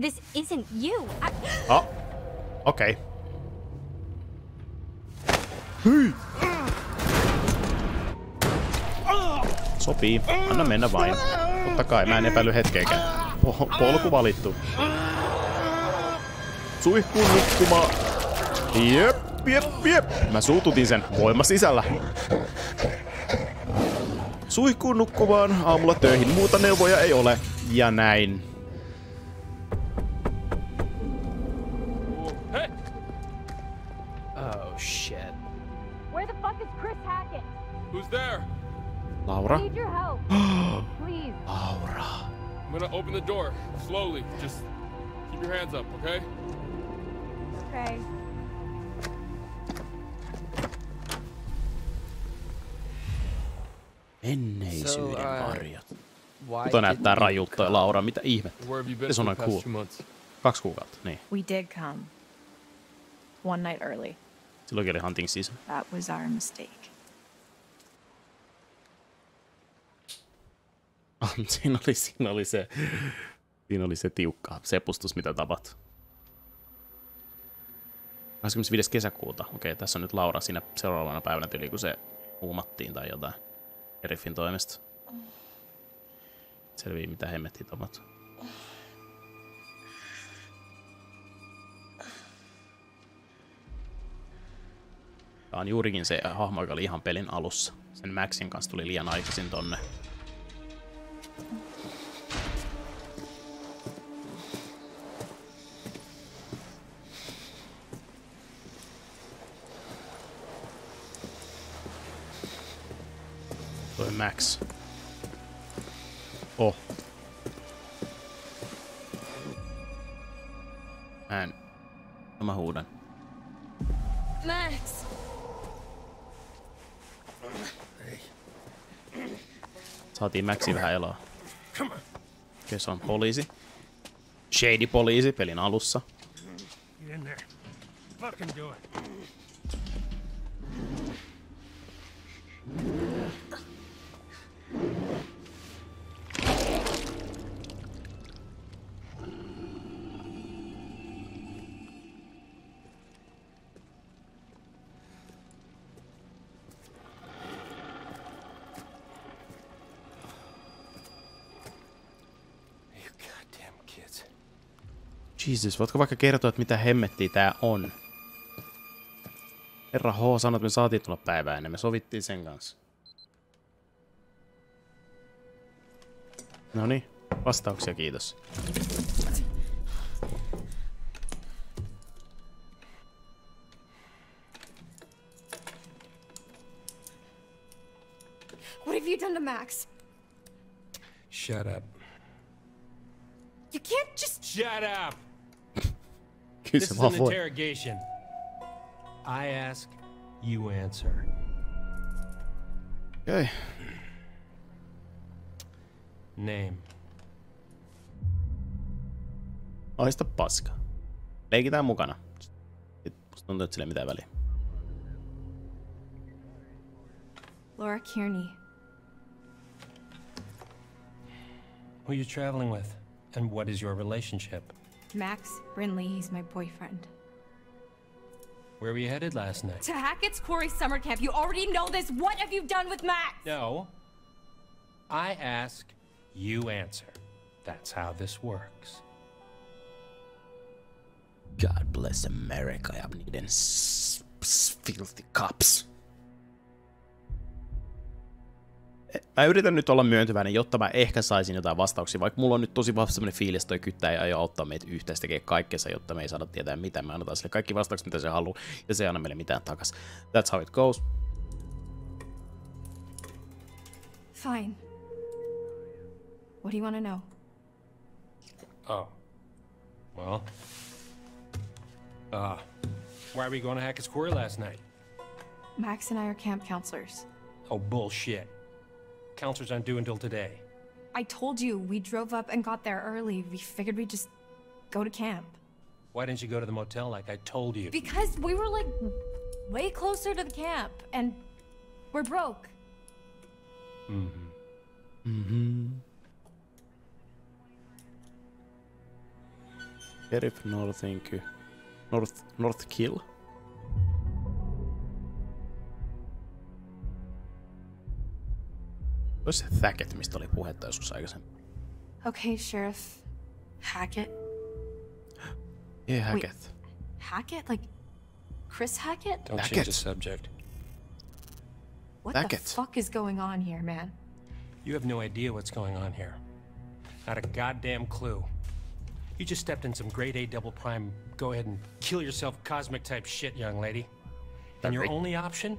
this isn't you. I... Oh. Okay. Hyi! Sopii. Anna mennä vain. Totta kai, mä en epäily hetkeäkään. Po- polku valittu. Suihkuun nukkumaan. Jep, jep, jep. Mä suututin sen voima sisällä. Suihkuun nukkumaan, aamulla töihin. Muuta neuvoja ei ole. Ja näin. Mutta näyttää rajulta come? Laura, mitä ihmettä. Se on past cool. Kaksi kuukautta, niin. We did come. One night early. Silloinkin oli hunting season. That was our mistake. siinä, oli, siinä, oli se, siinä oli se tiukka sepustus, mitä tapahtui. 25. kesäkuuta. Okei, tässä on nyt Laura siinä seuraavana päivänä tyli, kun se huumattiin tai jotain. Sheriffin toimesta. Selvii, mitä hemmettiin tapahtui. Tämä on juurikin se hahmo, joka oli ihan pelin alussa. Sen Maxin kanssa tuli liian aikaisin tonne. Max. Oh. Mä en... No mä huudan. Max. Saatiin Maxi vähän eloa. Okei, se on poliisi. Shady poliisi pelin alussa. Jesus, voitko vaikka kertoa, että mitä hemmettiä tää on? Herra H sanoi, että me saatiin tulla päivää ennen. Me sovittiin sen kanssa. No niin, vastauksia kiitos. What have you done to Max? Shut up. You can't just. Shut up! Kyllä This se is vaan an voi. interrogation. I ask, you answer. Okei. Name. Haista paska. Leikitään mukana. Sitten musta tuntuu, että sillä ei mitään väliä. Laura Kearney. Who are you traveling with? And what is your relationship? Max Brinley, he's my boyfriend. Where were you headed last night? To Hackett's Quarry summer camp. You already know this. What have you done with Max? No. I ask, you answer. That's how this works. God bless America ja niiden s- s- filthy cops. Mä yritän nyt olla myöntyväinen, jotta mä ehkä saisin jotain vastauksia, vaikka mulla on nyt tosi vahva sellainen fiilis, että toi kyttä ei aio auttaa meitä se tekee kaikkensa, jotta me ei saada tietää mitä me annetaan sille kaikki vastaukset, mitä se haluaa, ja se ei anna meille mitään takas. That's how it goes. Fine. What do you want to know? Oh. Well. Uh, why were you going to Hackett's Quarry last night? Max and I are camp counselors. Oh, bullshit. Counselors aren't due until today. I told you we drove up and got there early. We figured we'd just go to camp. Why didn't you go to the motel like I told you? Because we were like way closer to the camp and we're broke. Mm-hmm. Mm-hmm. Sheriff you. North, North Kill. Olisi se Thacket, mistä oli puhetta joskus aikaisemmin. Okay, Sheriff. Hackett. yeah, Hackett. Hackett? Like Chris Hackett? Don't Hackett. change the subject. What Hackett. the fuck is going on here, man? You have no idea what's going on here. Not a goddamn clue. You just stepped in some grade A double prime, go ahead and kill yourself cosmic type shit, young lady. And your only option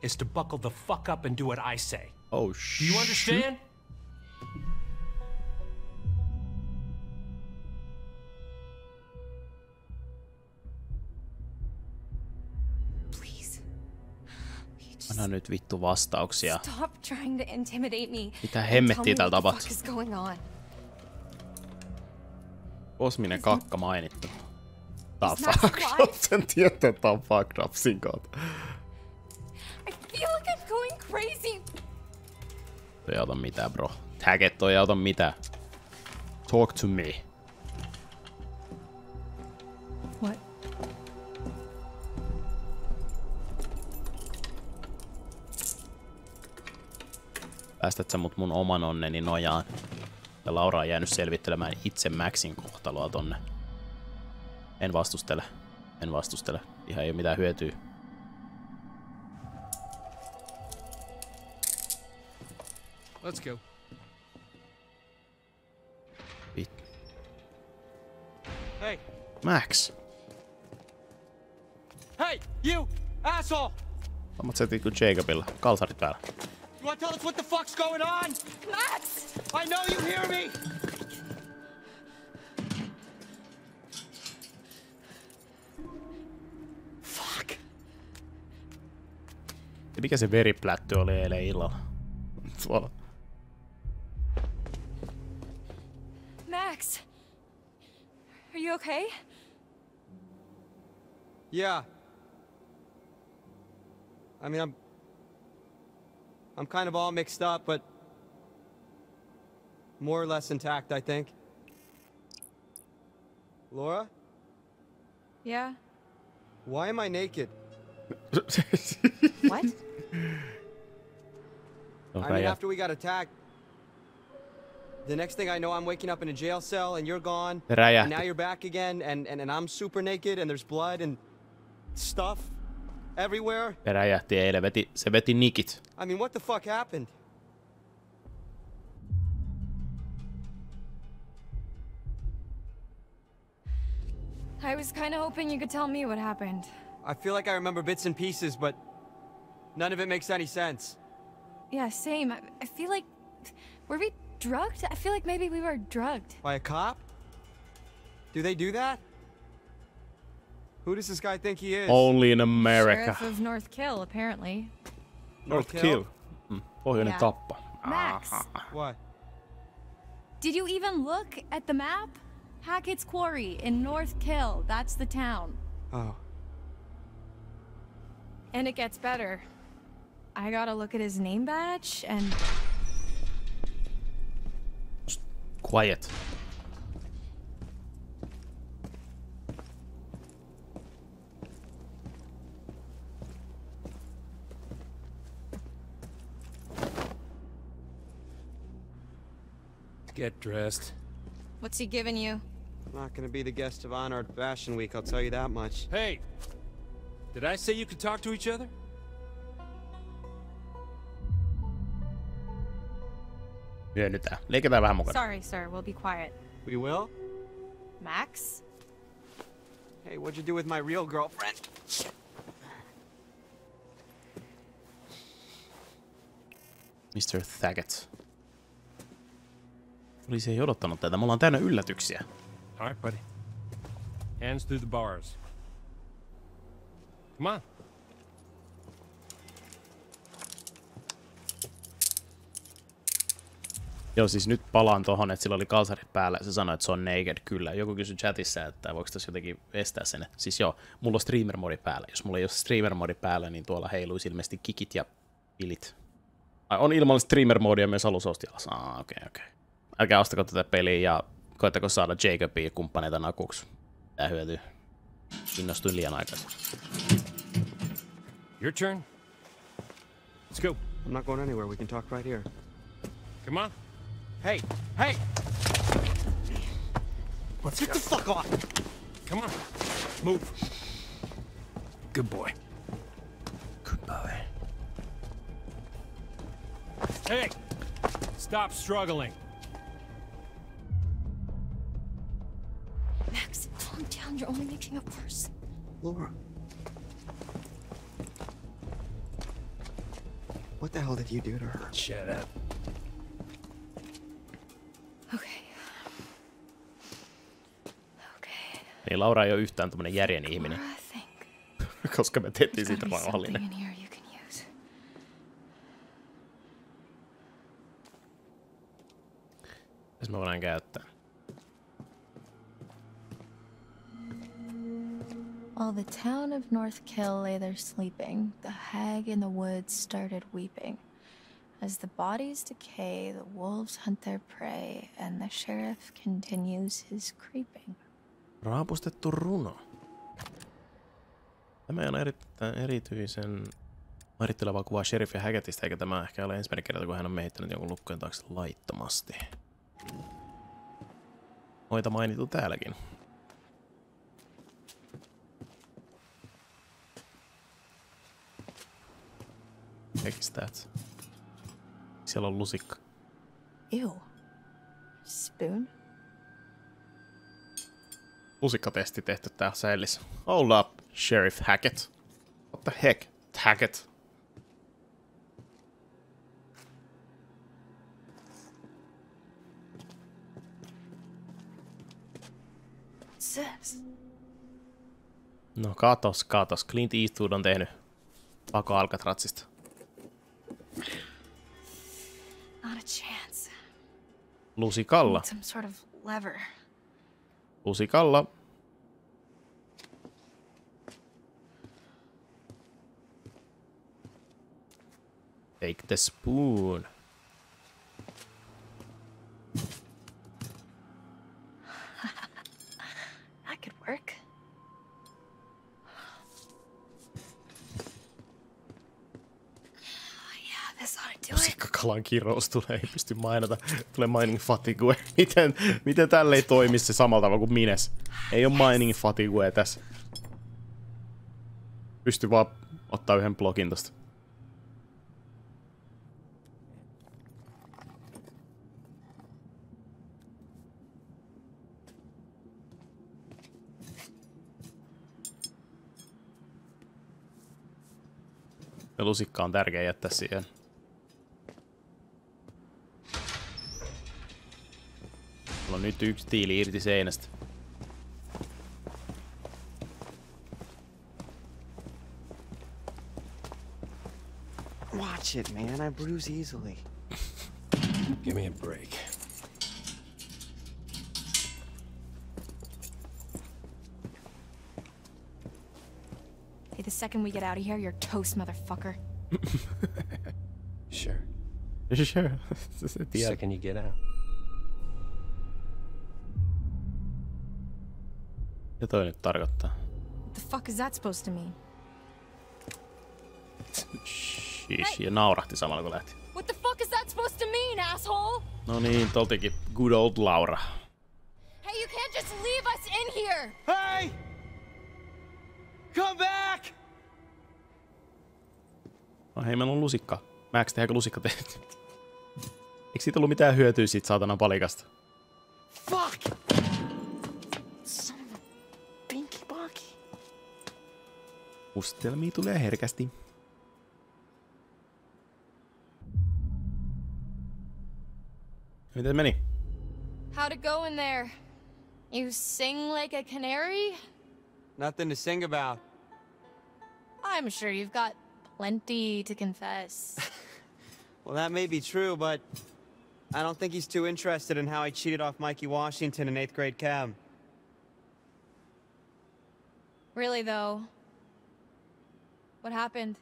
is to buckle the fuck up and do what I say. Oh Do you understand? Please. You just Anna nyt vittu vastauksia. stop trying to intimidate me. Mitä and hemmettiä täällä what the tapahtuu? fuck is going on? Kosminen kakka mainittu. Tää on Is Max fucked alive? up. Sen tietää, että tää on fucked up sin kautta. I feel like I'm going crazy. Toi ei auta mitään, bro. Hackett toi ei auta mitään. Talk to me. What? Päästät sä mut mun oman onneni nojaan. Ja Laura on jäänyt selvittelemään itse Maxin kohtaloa tonne. En vastustele. En vastustele. Ihan ei ole mitään hyötyä. Let's go. Vit. Hey, Max! hey, you asshole! Samat setit kuin Jacobilla. Kalsarit päällä. You want to tell us what the fuck's going on? Max! I know you hear me. Fuck. Ja mikä se veriplätty oli eilen illalla? Tuolla. Yeah. I mean, I'm. I'm kind of all mixed up, but. More or less intact, I think. Laura? Yeah. Why am I naked? What? On I mean, räjä. after we got attacked. The next thing I know, I'm waking up in a jail cell and you're gone. Se räjähti. And now you're back again, and, and, and I'm super naked, and there's blood and stuff everywhere. Se räjähti eilen. Veti, se veti nikit. I mean, what the fuck happened? I was kind of hoping you could tell me what happened. I feel like I remember bits and pieces, but none of it makes any sense. Yeah, same. I, I feel like. Were we drugged? I feel like maybe we were drugged. By a cop? Do they do that? Who does this guy think he is? Only in America. Sheriff of North Kill, apparently. North Kill. Mm. Pohjoinen Yeah. tappa. Max, What? did you even look at the map? Hackett's Quarry in North Kill. That's the town. Oh. And it gets better. I gotta look at his name badge and. Quiet. Get dressed. What's he giving you? I'm not gonna be the guest of honor at Fashion Week, I'll tell you that much. Hey, did I say you could talk to each other? Hyönnytään. Leikitään vähän mukana. Sorry, sir. We'll be quiet. We will? Max? Hey, what'd you do with my real girlfriend? Mr. Thaggett. Poliisi ei odottanut tätä. Me ollaan täynnä yllätyksiä. All right, buddy. Hands through the bars. Come on. Joo, siis nyt palaan tohon, että sillä oli kalsarit päällä ja se sanoi, että se on naked. Kyllä, joku kysyi chatissa, että voiko tässä jotenkin estää sen. Siis joo, mulla on streamer modi päällä. Jos mulla ei ole streamer modi päällä, niin tuolla heiluisi ilmeisesti kikit ja pilit. Ai, on ilman streamer modia myös alusostilassa. Ah, okei, okay, okei. Okay. Älkää ostako tätä peliä ja koettako saada Jacobia kumppaneita nakuksi. Tää hyötyy. Innostuin liian aikaisin. Your turn. Let's go. I'm not going anywhere. We can talk right here. Come on. Hey, hey! Let's Get the fuck off! Come on. Move. Good boy. Goodbye. Hey! Stop struggling. Calm down. You're only making it worse. Laura. What the hell did you do to her? Shut up. Okay. Okay. Niin Laura ei ole yhtään tämmönen järjen ihminen, koska me tehtiin siitä rauhallinen. Jos me voidaan käyttää. While the town of North Kill lay there sleeping, the hag in the woods started weeping. As the bodies decay, the wolves hunt their prey, and the sheriff continues his creeping. Raapustettu runo. Tämä on erittäin erityisen määrittelevä kuva Sheriff ja Haggettista, eikä tämä ehkä ole ensimmäinen kerta, kun hän on miehittänyt jonkun lukkojen taakse laittomasti. Noita mainittu täälläkin. That? Siellä on lusikka. Ew. Spoon? lusikkatesti tehty tää säilis. Hold up, Sheriff Hackett. What the heck? Hackett. No katos, katos. Clint Eastwood on tehnyt Pako Alcatratsista. Not a chance. Lusikalla. Some sort of lever. Lusikalla. Take the spoon. That could work. Yeah, this ought Lusikkakalan kirous tulee, ei pysty mainita. Tulee mining fatigue. Miten, miten tälle ei toimi se samalla tavalla kuin Mines? Ei ole mining fatigue tässä. Pysty vaan ottaa yhden blokin tosta. Lusikka on tärkeä jättää siihen. On nyt yksi tiili irti seinästä. Watch it, man. I bruise easily. Give me a break. Hey, the second we get out of here, you're toast, motherfucker. Sure. Sure. the Second you get out. Ja toi nyt tarkoittaa. What the fuck is that supposed to mean? Shish, ja naurahti samalla kun lähti. What the fuck is that supposed to mean, asshole? No niin, toltikin good old Laura. Hey, you can't just leave us in here! Hey! Come back! No hei, meillä on lusikka. Max, tehdäänkö lusikka tehty? Eikö siitä ollut mitään hyötyä siitä saatanan palikasta? Fuck! Mustelmia tulee herkästi. Miten meni? How'd it go in there? You sing like a canary? Nothing to sing about. I'm sure you've got plenty to confess. Well, that may be true, but I don't think he's too interested in how I cheated off Mikey Washington in eighth grade cab. really, though. What happened?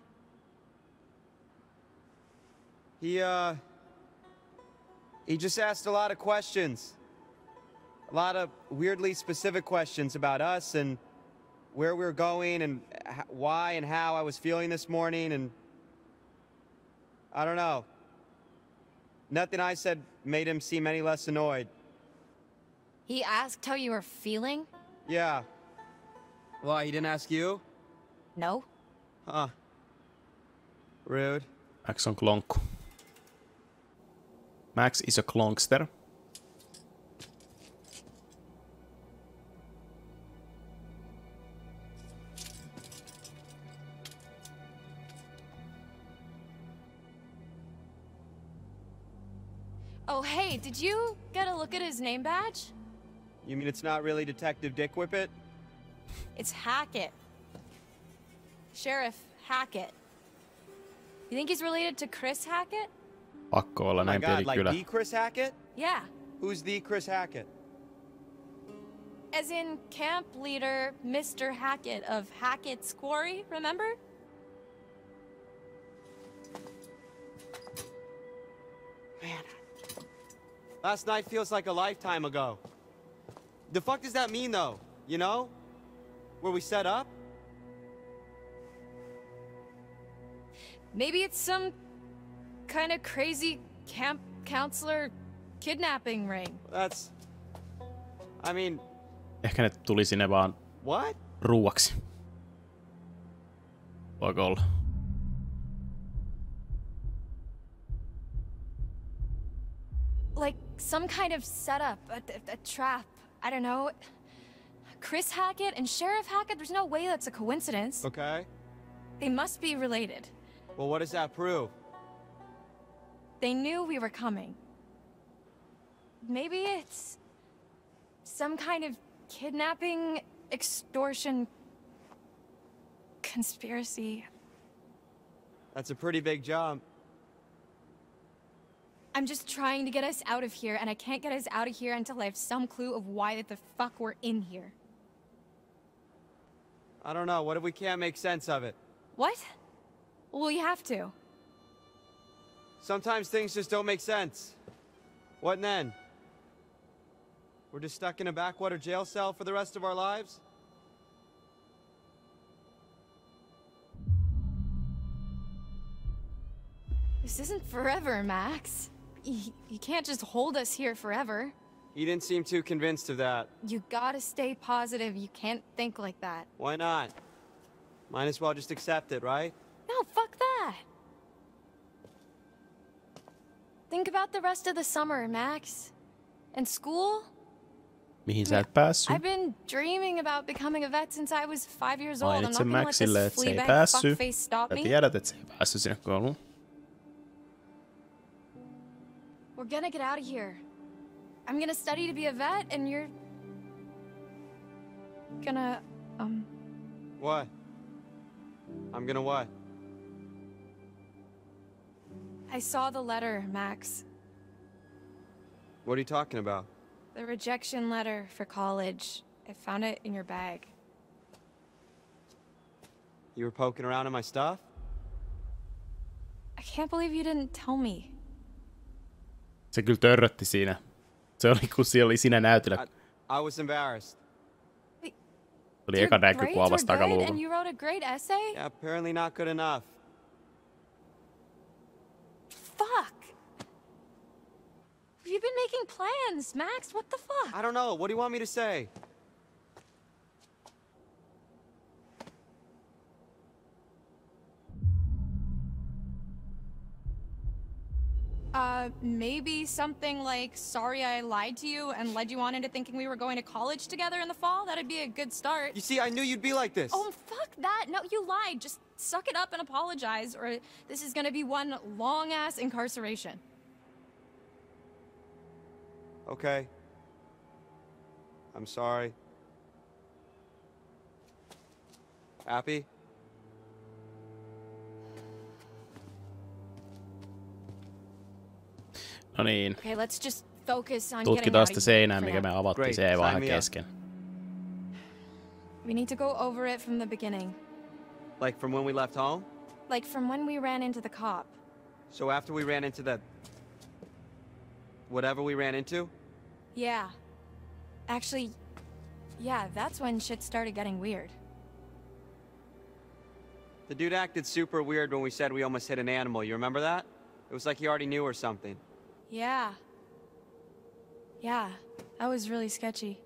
He, uh. He just asked a lot of questions. A lot of weirdly specific questions about us and where we were going and why and how I was feeling this morning and I don't know. Nothing I said made him seem any less annoyed. He asked how you were feeling? Yeah. Why, he didn't ask you? No. Huh. Rude. Max on klonkku. Max is a klonkster. Oh, hey, did you get a look at his name badge? You mean it's not really Detective Dick Whippet? It's Hackett. Sheriff Hackett. You think he's related to Chris Hackett? Pakko olla Oh my näin god, pieni like the Chris Hackett? Yeah. Who's the Chris Hackett? As in camp leader Mr. Hackett of Hackett's Quarry, remember? Man. Last night feels like a lifetime ago. The fuck does that mean though? You know? Where we set up? Maybe it's some kind of crazy camp counselor kidnapping ring. That's. I mean, Ehkä ne tuli sinne vaan what? ruuaksi. Voiko olla? Like some kind of setup, a, a- a trap. I don't know. Chris Hackett and Sheriff Hackett, there's no way that's a coincidence. Okay. They must be related. Well, what does that prove? They knew we were coming. Maybe it's some kind of kidnapping, extortion, conspiracy. That's a pretty big jump. I'm just trying to get us out of here, and I can't get us out of here until I have some clue of why the fuck we're in here. I don't know. What if we can't make sense of it? What? Well, we have to. Sometimes things just don't make sense. What then? We're just stuck in a backwater jail cell for the rest of our lives? This isn't forever, Max. You can't just hold us here forever. He didn't seem too convinced of that. You gotta stay positive. You can't think like that. Why not? Might as well just accept it, right? Think about the rest of the summer, Max. And school? Mihin sä et päässyt? I've been dreaming about becoming a vet since I was five years old. I'm not Mainitsen gonna let Maxille, this että se ei fleabag päässyt. fuckface stop Sä me. tiedät, että se ei päässyt sinne kouluun. We're gonna get out of here. I'm gonna study to be a vet, and you're gonna, um, What? I'm gonna what? I saw the letter, Max. What are you talking about? The rejection letter for college. I found it in your bag. You were poking around in my stuff? I can't believe you didn't tell me. Se kyllä törrötti siinä. Se oli, kun siellä oli siinä näytillä. I, I was embarrassed. Se oli eka grades näkökuva were vasta good, and you wrote a great essay? Yeah, apparently not good enough. Fuck! You've been making plans, Max. What the fuck? I don't know. What do you want me to say? Uh, maybe something like, sorry I lied to you and led you on into thinking we were going to college together in the fall? That'd be a good start. You see, I knew you'd be like this. Oh, fuck that. No, you lied. Just suck it up and apologize, or this is gonna be one long ass incarceration. Okay. I'm sorry. Happy? No niin. Okay, let's just focus on Tutki getting out sitä of here seinää, mikä me avattiin. Great, Se jäi sign vähän kesken. We need to go over it from the beginning. Like from when we left home? Like from when we ran into the cop. So after we ran into the. Whatever we ran into? Yeah. Actually, yeah, that's when shit started getting weird. The dude acted super weird when we said we almost hit an animal. You remember that? It was like he already knew or something. Yeah. Yeah, that was really sketchy.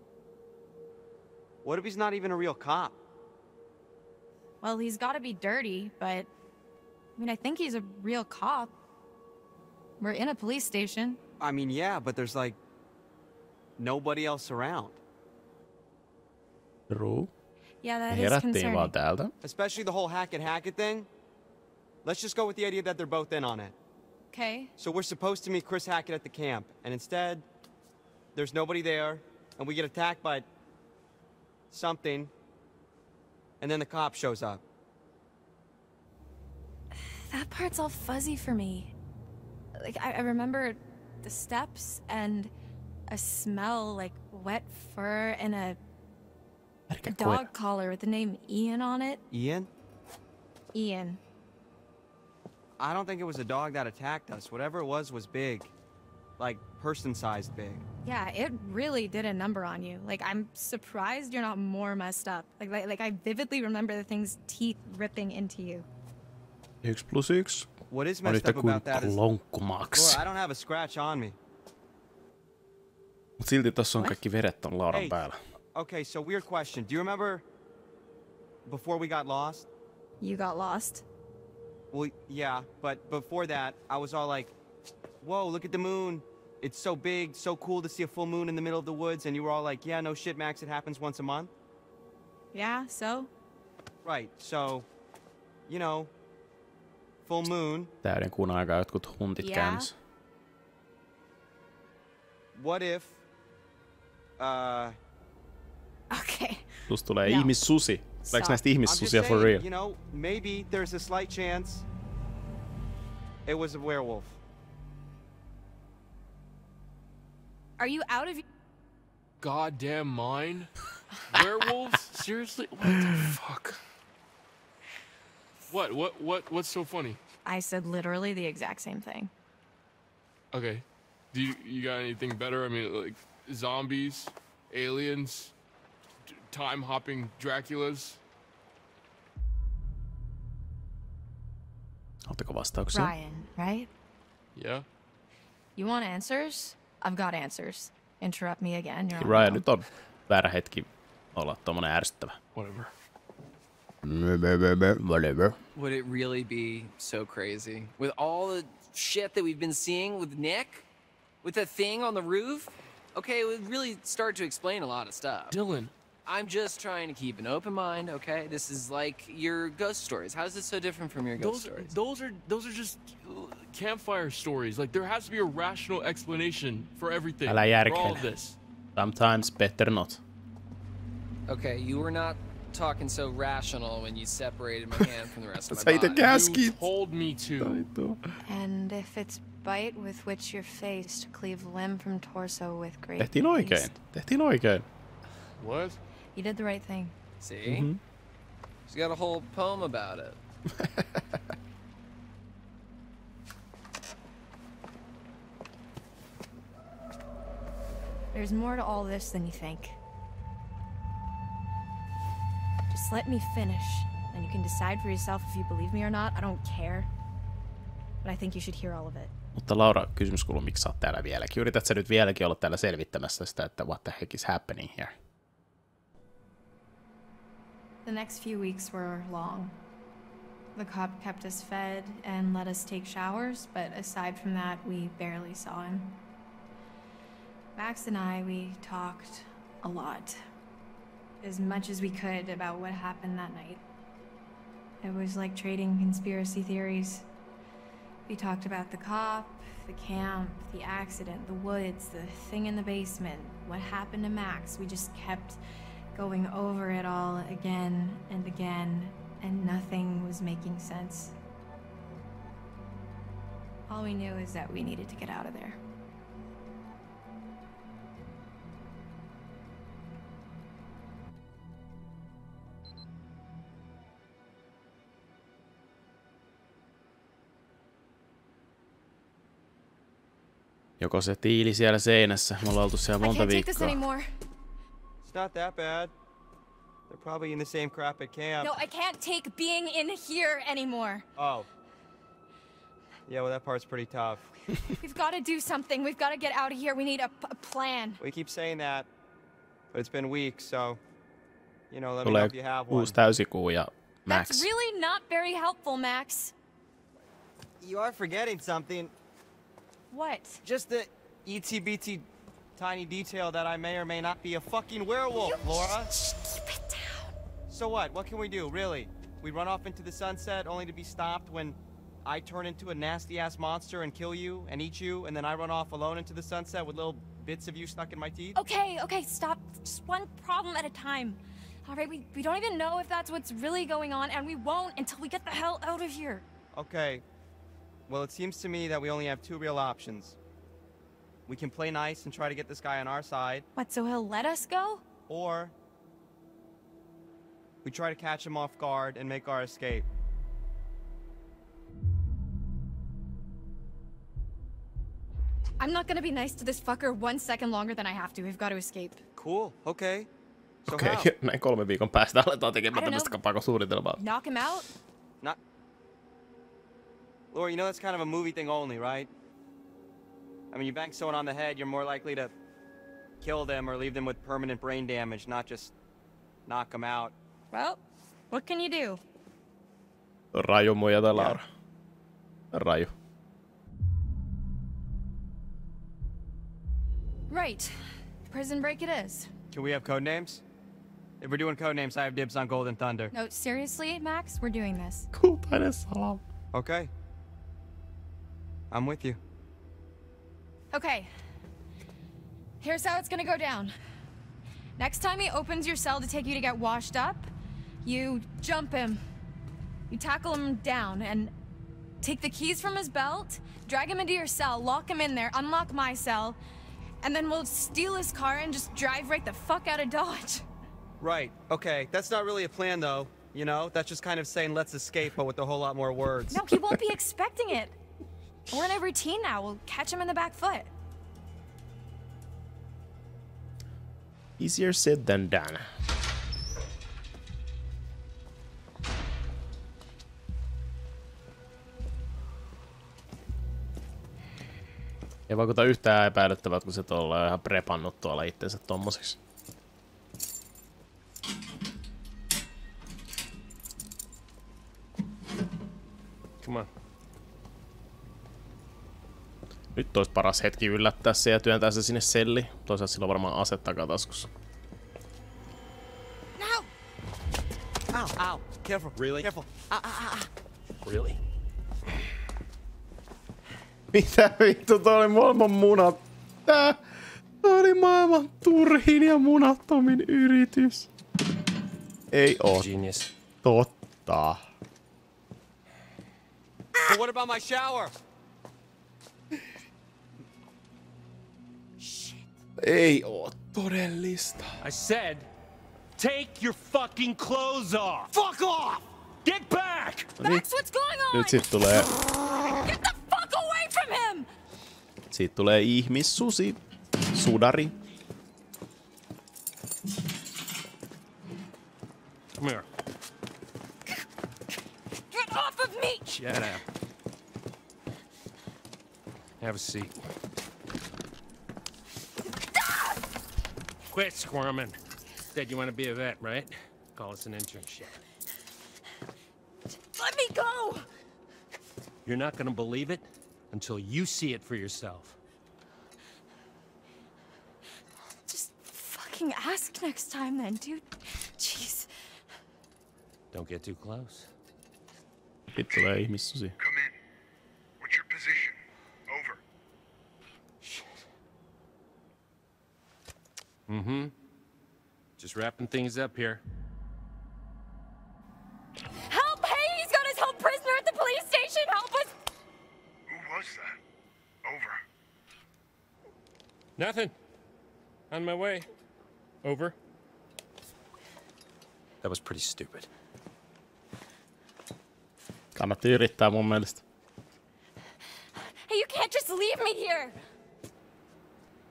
What if he's not even a real cop? Well, he's gotta be dirty, but. I mean, I think he's a real cop. We're in a police station. I mean, yeah, but there's like nobody else around. True. Yeah, that is Herättiin vaan concerning. täältä. Especially the whole Hackett Hackett thing. Let's just go with the idea that they're both in on it. Okay. So we're supposed to meet Chris Hackett at the camp, and instead, there's nobody there, and we get attacked by something, and then the cop shows up. That part's all fuzzy for me. Like, I, I remember the steps and a smell like wet fur and a, a dog collar with the name Ian on it. Ian? Ian. I don't think it was a dog that attacked us. Whatever it was was big. Like, person-sized big. Yeah, it really did a number on you. Like, I'm surprised you're not more messed up. Like, like, like I vividly remember the thing's teeth ripping into you. X plus X. What is on messed yhtä up kuin about that is... lonkkumaksi. Laura, I don't have a scratch on me. Mut silti tossa on kaikki veret ton Lauran Hey. päällä. Okay, so weird question. Do you remember before we got lost? You got lost. Well, yeah, but before that, I was all like, whoa, look at the moon. It's so big, so cool to see a full moon in the middle of the woods. And you were all like, yeah, no shit, Max, it happens once a month. Yeah, so? Right, so, you know, full moon. Täyden kuun aikaa jotkut huntit Jaa. käynnissä. What if, uh, Okay. Plus tulee No. ihmissusi. Tuleeko Stop. näistä I'm just ihmissusia for saying, real? you know, maybe there's a slight chance it was a werewolf. Are you out of Goddamn mine? Werewolves? Seriously? What the fuck? What? What? What? What's so funny? I said literally the exact same thing. Okay. Do you, you got anything better? I mean, like zombies, aliens, d- time hopping Draculas. Oletteko vastauksia? Ryan, right? Yeah. You want answers? I've got answers. Interrupt me again. You're on Ryan, your nyt on väärä hetki olla tommonen ärsyttävä. Whatever. Whatever. Would it really be so crazy? With all the shit that we've been seeing with Nick? With the thing on the roof? Okay, it would really start to explain a lot of stuff. Dylan. I'm just trying to keep an open mind, okay? This is like your ghost stories. How is this so different from your ghost Those, stories? those are those are just uh, campfire stories. Like there has to be a rational explanation for everything. Älä for all of this. Sometimes better not. Okay, you were not talking so rational when you separated my hand from the rest of Sä my ite body. käs- You Skit. told me to. And if it's bite with which you're faced, cleave limb from torso with great Tehtiin oikein. haste. Tehtiin oikein. What? You did the right thing. See? Mm-hmm. She's got a whole poem about it. There's more to all this than you think. Just let me finish, and you can decide for yourself if you believe me or not. I don't care. But I think you should hear all of it. Mutta Laura, kysymys kuuluu, miksi sä oot täällä vieläkin? Yrität sä nyt vieläkin olla täällä selvittämässä sitä, että what the heck is happening here? The next few weeks were long. The cop kept us fed and let us take showers, but aside from that, we barely saw him. Max and I, we talked a lot. As much as we could about what happened that night. It was like trading conspiracy theories. We talked about the cop, the camp, the accident, the woods, the thing in the basement, what happened to Max. We just kept going over it all again and again, and nothing was making sense. All we knew is that we needed to get out of there. Joko se tiili siellä seinässä, me ollaan oltu siellä monta can't take this viikkoa. Anymore. It's not that bad. They're probably in the same crap at camp. No, I can't take being in here anymore. Oh. Yeah, well, that part's pretty tough. We've got to do something. We've got to get out of here. We need a, p- a plan. We keep saying that, but it's been weeks, so you know, let me know Tulee if you have one. uusi täysikuu ja Max. That's really not very helpful, Max. You are forgetting something. What? Just the ETBT tiny detail that I may or may not be a fucking werewolf, Laura. Keep it down. So what? What can we do, really? We run off into the sunset only to be stopped when I turn into a nasty ass monster and kill you and eat you, and then I run off alone into the sunset with little bits of you stuck in my teeth? Okay, okay, stop. Just one problem at a time. All right, we, we don't even know if that's what's really going on, and we won't until we get the hell out of here. Okay. Well, it seems to me that we only have two real options. We can play nice and try to get this guy on our side, What, so he'll let us go? or we try to catch him off guard and make our escape. I'm not gonna be nice to this fucker one second longer than I have to. We've got to escape. Cool. Okay. So Okei, how? okay. näin kolmen viikon päästä aletaan I tekemään don't tämmöistä know. pakosuunnitelmaa. Knock him out? Not. Laura, you know that's kind of a movie thing only, right? I mean, you bang someone on the head, you're more likely to kill them or leave them with permanent brain damage, not just knock them out. Well, what can you do? Raju muija tai Laura. Raju. Right. Prison break it is. Can we have code names? If we're doing code names, I have dibs on Golden Thunder. No, seriously, Max, we're doing this. Kultainen salama. Okay. I'm with you. Okay. Here's how it's gonna go down. Next time he opens your cell to take you to get washed up, you jump him. You tackle him down and take the keys from his belt, drag him into your cell, lock him in there, unlock my cell, and then we'll steal his car and just drive right the fuck out of Dodge. Right. Okay. That's not really a plan, though. You know, that's just kind of saying let's escape, but with a whole lot more words. No, he won't be expecting it. We're in a routine now. We'll catch him in the back foot. Easier said than done. Ei vaikuta yhtään epäilyttävältä, kun se tuolla on ihan prepannut tuolla itsensä tommoseksi. Come on. Nyt olisi paras hetki yllättää se ja työntää se sinne selli. Toisaalta sillä on varmaan ase takataskussa. Now! Ow, ow. Careful. Really? Careful. Really? Mitä vittu, toi oli maailman munat. Tää, toi oli maailman turhin ja munattomin yritys. Ei oo Genius. totta. But what about my shower? Ei oo todellista. I said, take your fucking clothes off. Fuck off! Get back! Max, what's going on? Nyt sit tulee, Get the fuck away from him! sit tulee ihmissusi. Sudari. Come here. Get off of me! Shut up. Have a seat. Quit squirming. Said you want to be a vet, right? Call us an internship. Let me go! You're not going to believe it until you see it for yourself. Just fucking ask next time then, dude. Jeez. Don't get too close. Sit tulee ihmissusi. Come in. What's your position? Over. Mm-hmm. Just wrapping things up here. Help! Hey, he's got us held prisoner at the police station! Help us! Who was that? Over. Nothing. On my way. Over. That was pretty stupid. Kannatti yrittää mun mielestä. Hey, you can't just leave me here!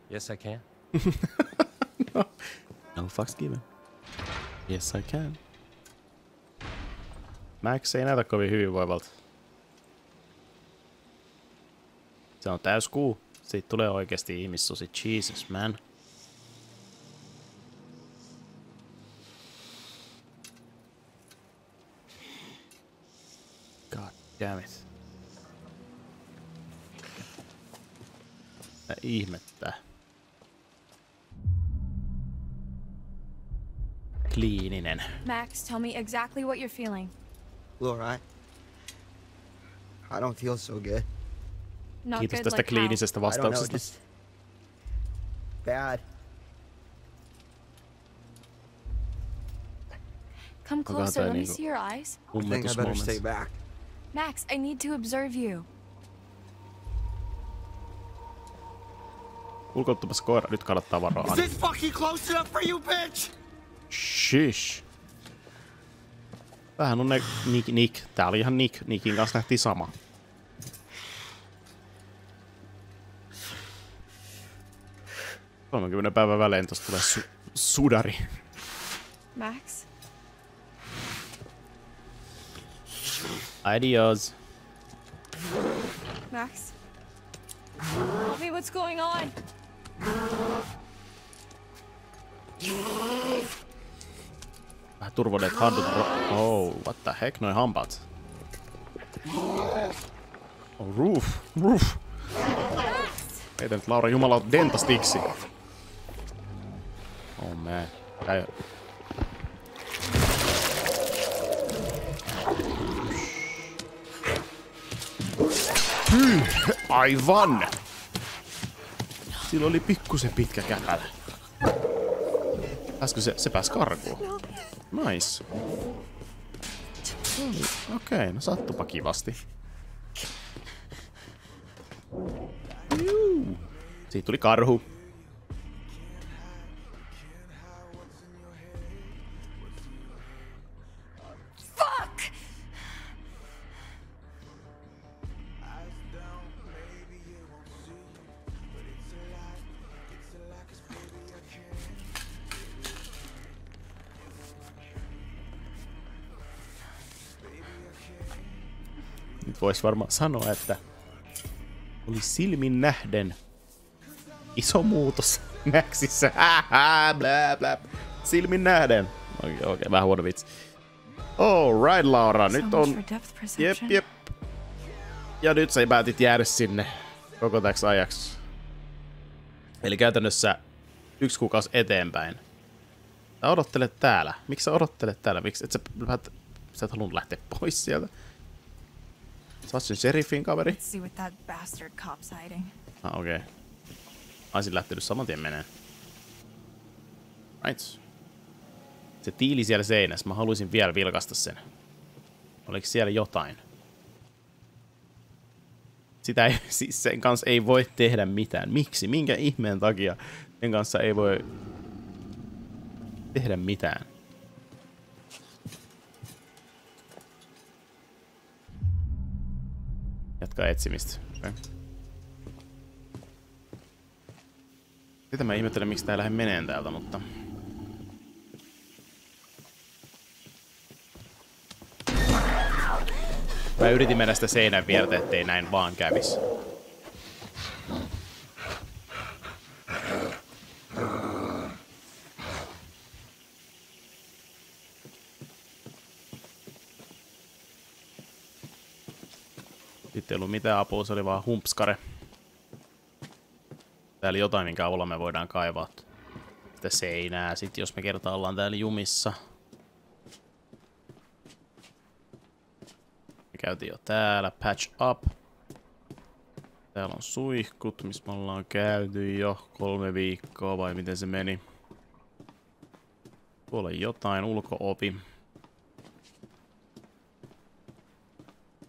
Yes, I can. No No fucks given. Yes I can. Max ei näytä kovin hyvinvoivalta. Se on täyskuu. Siitä tulee oikeasti ihmissusi. Jesus, man. God damn it. Mitä ihmettä? Kliininen. Max, tell me exactly what you're feeling. Laura, I, I don't feel so good. Not Kiitos good tästä like how? kliinisestä know, vastauksesta. bad. Come closer, let me niinku see your eyes. I think I better stay back. Max, I need to observe you. Ulkouttupas koira, nyt kannattaa varoa. Is this fucking close enough for you, bitch? Shish. Vähän on ne Nick, Nick. Tää oli ihan Nick. Nickin kanssa nähtiin sama. Kolmenkymmenen päivän välein tosta tulee su- sudari. Max? Adios. Max? Tell me what's going on. Vähän turvoneet handut. Oh, what the heck, noin hampaat. Oh, roof, roof. Heitä nyt Laura Jumala dentastiksi. Oh man. Tää aivan! Sillä oli pikkusen pitkä käpälä. Pääskö se, se pääsi karkuun? Nice. Okei, okay, no sattupa kivasti. Juu. Siitä tuli karhu. Nyt vois varmaan sanoa, että oli silmin nähden iso muutos blä. Silmin nähden. Okei, okay, okay, vähän huono vitsi. Alright, Laura, nyt on... Jep, jep. Ja nyt sä päätit jäädä sinne koko täksi ajaksi. Eli käytännössä yksi kuukausi eteenpäin. Sä odottelet täällä. Miksi sä odottelet täällä? Miksi et sä, sä et halunnut lähteä pois sieltä? Sä oot sen sheriffin kaveri. Ah, okei. Okay. Aisin lähtenyt saman tien meneen. Right. Se tiili siellä seinässä. Mä haluaisin vielä vilkasta sen. Oliko siellä jotain? Sitä ei, siis sen kanssa ei voi tehdä mitään. Miksi? Minkä ihmeen takia sen kanssa ei voi tehdä mitään? Jatkaa etsimistä. Sitä mä ihmettelen, miksi tää lähde meneen täältä, mutta... Mä yritin mennä sitä seinän viertä, ettei näin vaan kävis. Ei ollut mitään apua, se oli vaan humpskare. Täällä jotain, minkä avulla me voidaan kaivaa sitä seinää, sit jos me kerta ollaan täällä jumissa. Me käytiin jo täällä, patch up. Täällä on suihkut, missä me ollaan käyty jo kolme viikkoa, vai miten se meni. Tuolla jotain, ulkoopi.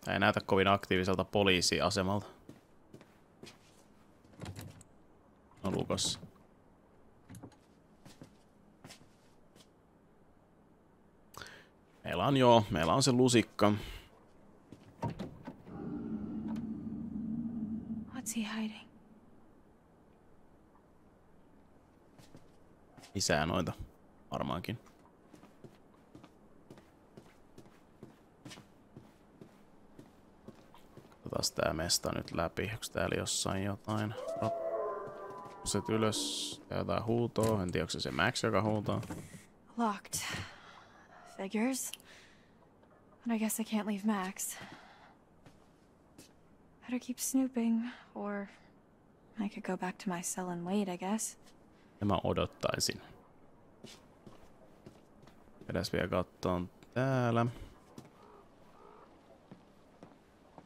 Ei näytä kovin aktiiviselta poliisiasemalta. No lukossa. Meillä on joo, meillä on se lusikka. What's he hiding? Lisää noita Varmaankin. Katsotaan tää mesta nyt läpi. Onko täällä jossain jotain? Set ylös. Tää jotain huutoa. En tiedä, onko se se Max, joka huutaa. Locked. Figures. But I guess I can't leave Max. Better keep snooping, or I could go back to my cell and wait, I guess. Ja mä odottaisin. Edes vielä kattoon täällä.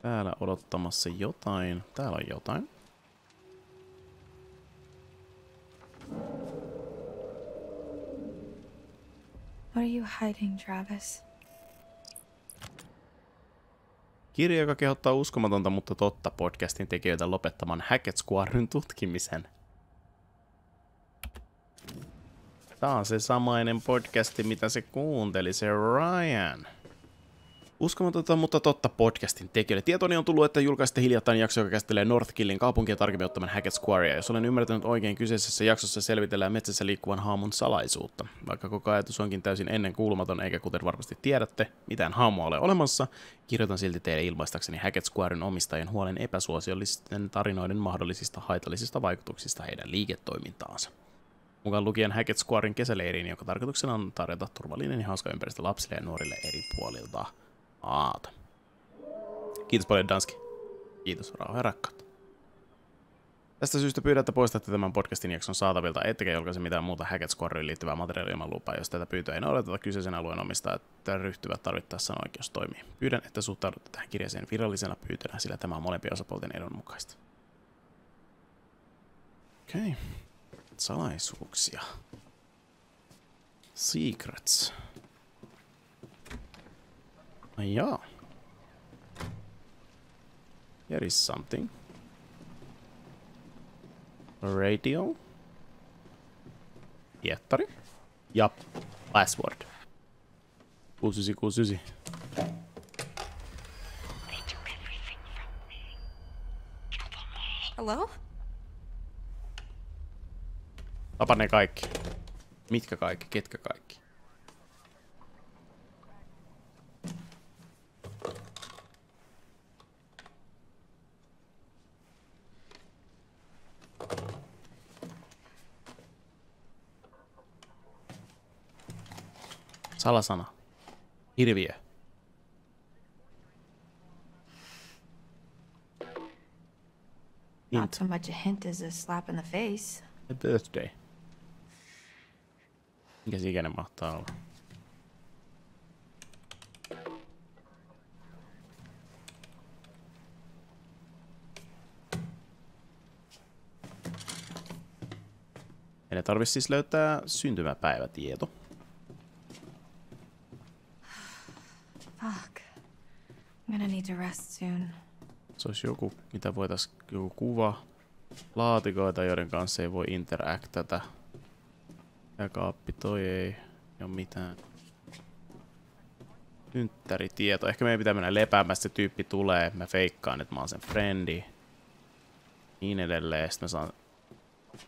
Täällä odottamassa jotain. Täällä on jotain. What are you hiding, Travis? Kirja, joka kehottaa uskomatonta, mutta totta podcastin tekijöitä lopettamaan Hackett Squadron tutkimisen. Tää on se samainen podcasti, mitä se kuunteli, se Ryan. Uskomatonta, mutta totta podcastin tekijöille. Tietoni on tullut, että julkaisitte hiljattain jakso, joka käsittelee Northkillin kaupunkia tarkemmin ottaman Hackett Squarea. Jos olen ymmärtänyt oikein, kyseisessä jaksossa selvitellään metsässä liikkuvan haamun salaisuutta. Vaikka koko ajatus onkin täysin ennen kuulumaton, eikä kuten varmasti tiedätte, mitään haamua ole olemassa, kirjoitan silti teille ilmaistakseni Hackett Squaren omistajien huolen epäsuosiollisten tarinoiden mahdollisista haitallisista vaikutuksista heidän liiketoimintaansa mukaan lukien Hackett Squarein kesäleiriin, jonka tarkoituksena on tarjota turvallinen ja hauska ympäristö lapsille ja nuorille eri puolilta maata. Kiitos paljon Danski. Kiitos, rauha ja rakkautta. Tästä syystä pyydän, että poistatte tämän podcastin jakson saatavilta, ettekä julkaise mitään muuta Hackett Squareen liittyvää materiaalia ilman lupaa, jos tätä pyyntöä ei noudateta kyseisen alueen omistajat ryhtyvät tarvittaessa oikeus toimii. Pyydän, että suhtaudutte tähän kirjaseen virallisena pyyntönä, sillä tämä on molempien osapuolten edun mukaista. Okei. Okay. Salaisuuksia. Secrets. Ai jaa. Here is something. Radio. Hiettari. Ja password. 6969. Hello? Tapa ne kaikki. Mitkä kaikki? Ketkä kaikki? Salasana. Hirviö. Not so much a hint as a slap in the face. A birthday. Mikä se ikinä mahtaa olla? Meidän tarvitsisi siis löytää syntymäpäivätieto. Fuck. I'm gonna need to rest soon. Se olisi joku, mitä voitaisiin, joku kuva, laatikoita, joiden kanssa ei voi interaktata. Ja kaappi, toi ei ole mitään. Synttäritieto. Ehkä meidän pitää mennä lepäämään, se tyyppi tulee. Mä feikkaan, että mä oon sen friendi. Niin edelleen. Sitten mä saan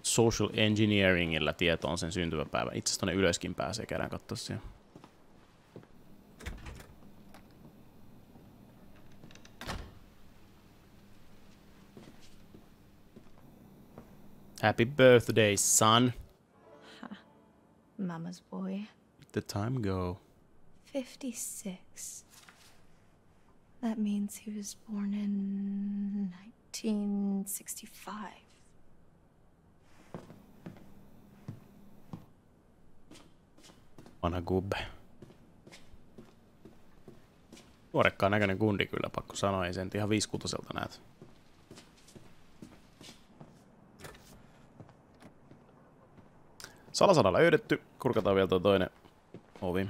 social engineeringillä tietoon sen syntymäpäivän. Itse asiassa tonne ylöskin pääsee, käydään katsoa siellä. Happy birthday, son. Mama's boy. Let the time go. 56. That means he was born in 1965. Vanha gubbe. Nuorekkaan näköinen kundi kyllä, pakko sanoa. Ei sen ihan viiskutoselta näet. Salasanalla löydetty. Kurkataan vielä tuo toinen ovi.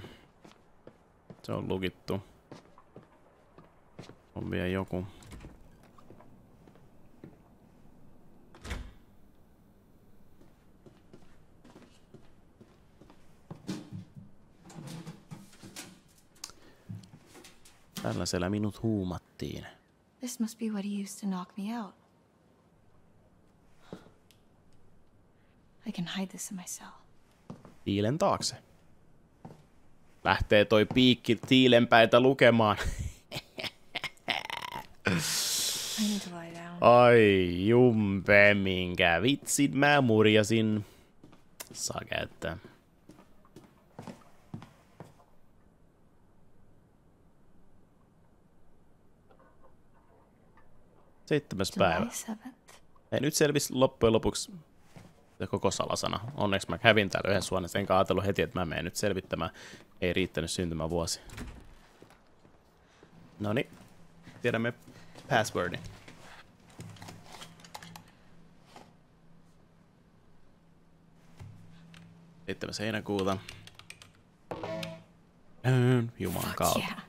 Se on lukittu. On vielä joku. Tällaisella minut huumattiin. This must be what he used to knock me out. I can hide this in my cell. Piilen taakse. Lähtee toi piikki tiilenpäitä lukemaan. I need to lie down. Ai jumpe, minkä vitsin mä murjasin. Saa käyttää. Seitsemäs päivä. July 7th. Ei nyt selvisi loppujen lopuksi koko salasana. Onneksi mä kävin täällä yhden suonessa, enkä ajatellut heti, että mä menen nyt selvittämään. Ei riittänyt syntymävuosi. No niin, tiedämme passwordin. Seitsemäs heinäkuuta. Ön, Jumalan kautta. Yeah.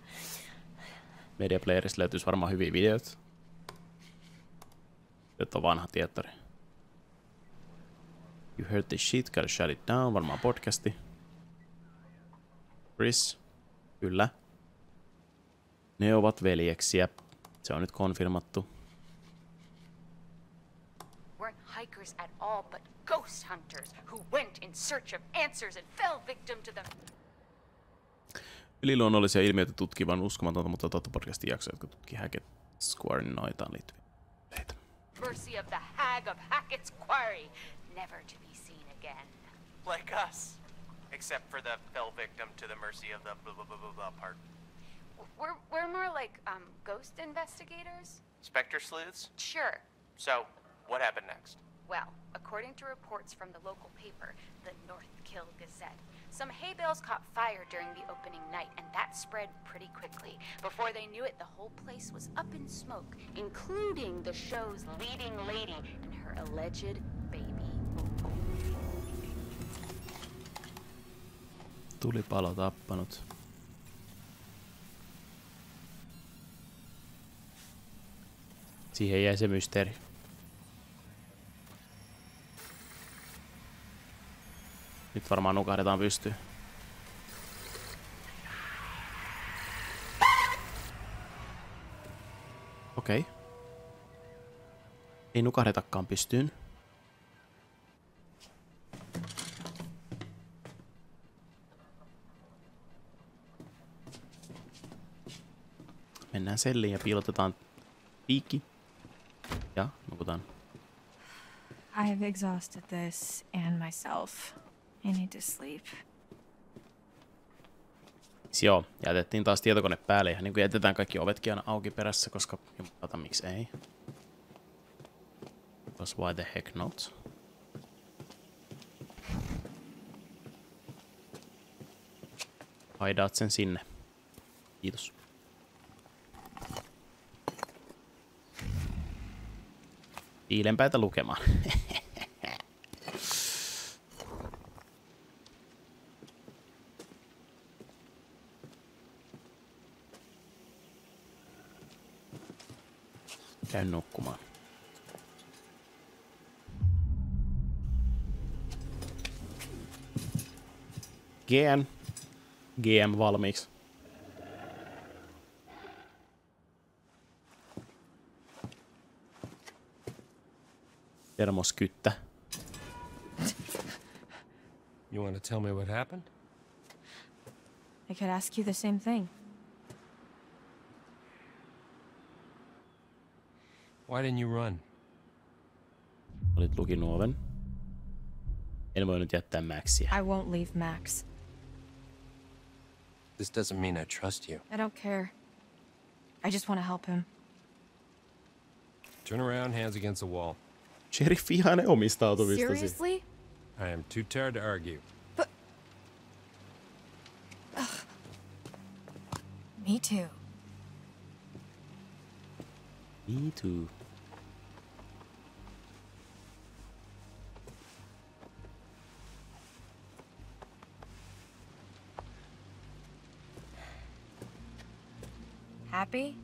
Media Playerista löytyisi varmaan hyviä videoita. Nyt on vanha tiettori. You heard the shit, gotta shut it down. Varmaan podcasti. Chris. Kyllä. Ne ovat veljeksiä. Se on nyt konfirmattu. weren't hikers at all, but ghost hunters who went in search of answers and fell victim to them. Yliluonnollisia ilmiöitä tutkivan uskomatonta, mutta totta podcastin jakso, jotka tutkii Hackett Squarein noitaan liittyviä. Mercy of the Hag of Hackett's Quarry, never to be seen again. Like us. Except for the fell victim to the mercy of the blah blah blah blah, blah part. We're, we're more like, um, ghost investigators? Spectre sleuths? Sure. So, what happened next? Well, according to reports from the local paper, the North Kill Gazette, some hay bales caught fire during the opening night, and that spread pretty quickly. Before they knew it, the whole place was up in smoke, including the show's leading lady and her alleged baby. Tulipalo tappanut. Siihen jäi se mysteeri. Nyt varmaan nukahdetaan pystyyn. Okei. Okay. Ei nukahdetakaan pystyyn. Mennään selliin ja piilotetaan piikki. Ja nukutaan. I've exhausted this and myself. I need to sleep. Siis joo, jätettiin taas tietokone päälle ja niin kuin jätetään kaikki ovetkin aina auki perässä, koska jumalata miksi ei. Because why the heck not? Haidaat sen sinne. Kiitos. Piilenpäitä lukemaan. Käyn nukkumaan. GM. GM valmiiksi. Termoskyttä. You want to tell me what happened? I could ask you the same thing. Why didn't you run? Olit lukinut oven. En voinut jättää Maxia. I won't leave Max. This doesn't mean I trust you. I don't care. I just want to help him. Turn around, hands against the wall. Sheriff ihan omistautumistasi. Seriously? I am too tired to argue. But Me too. Me too. Happy?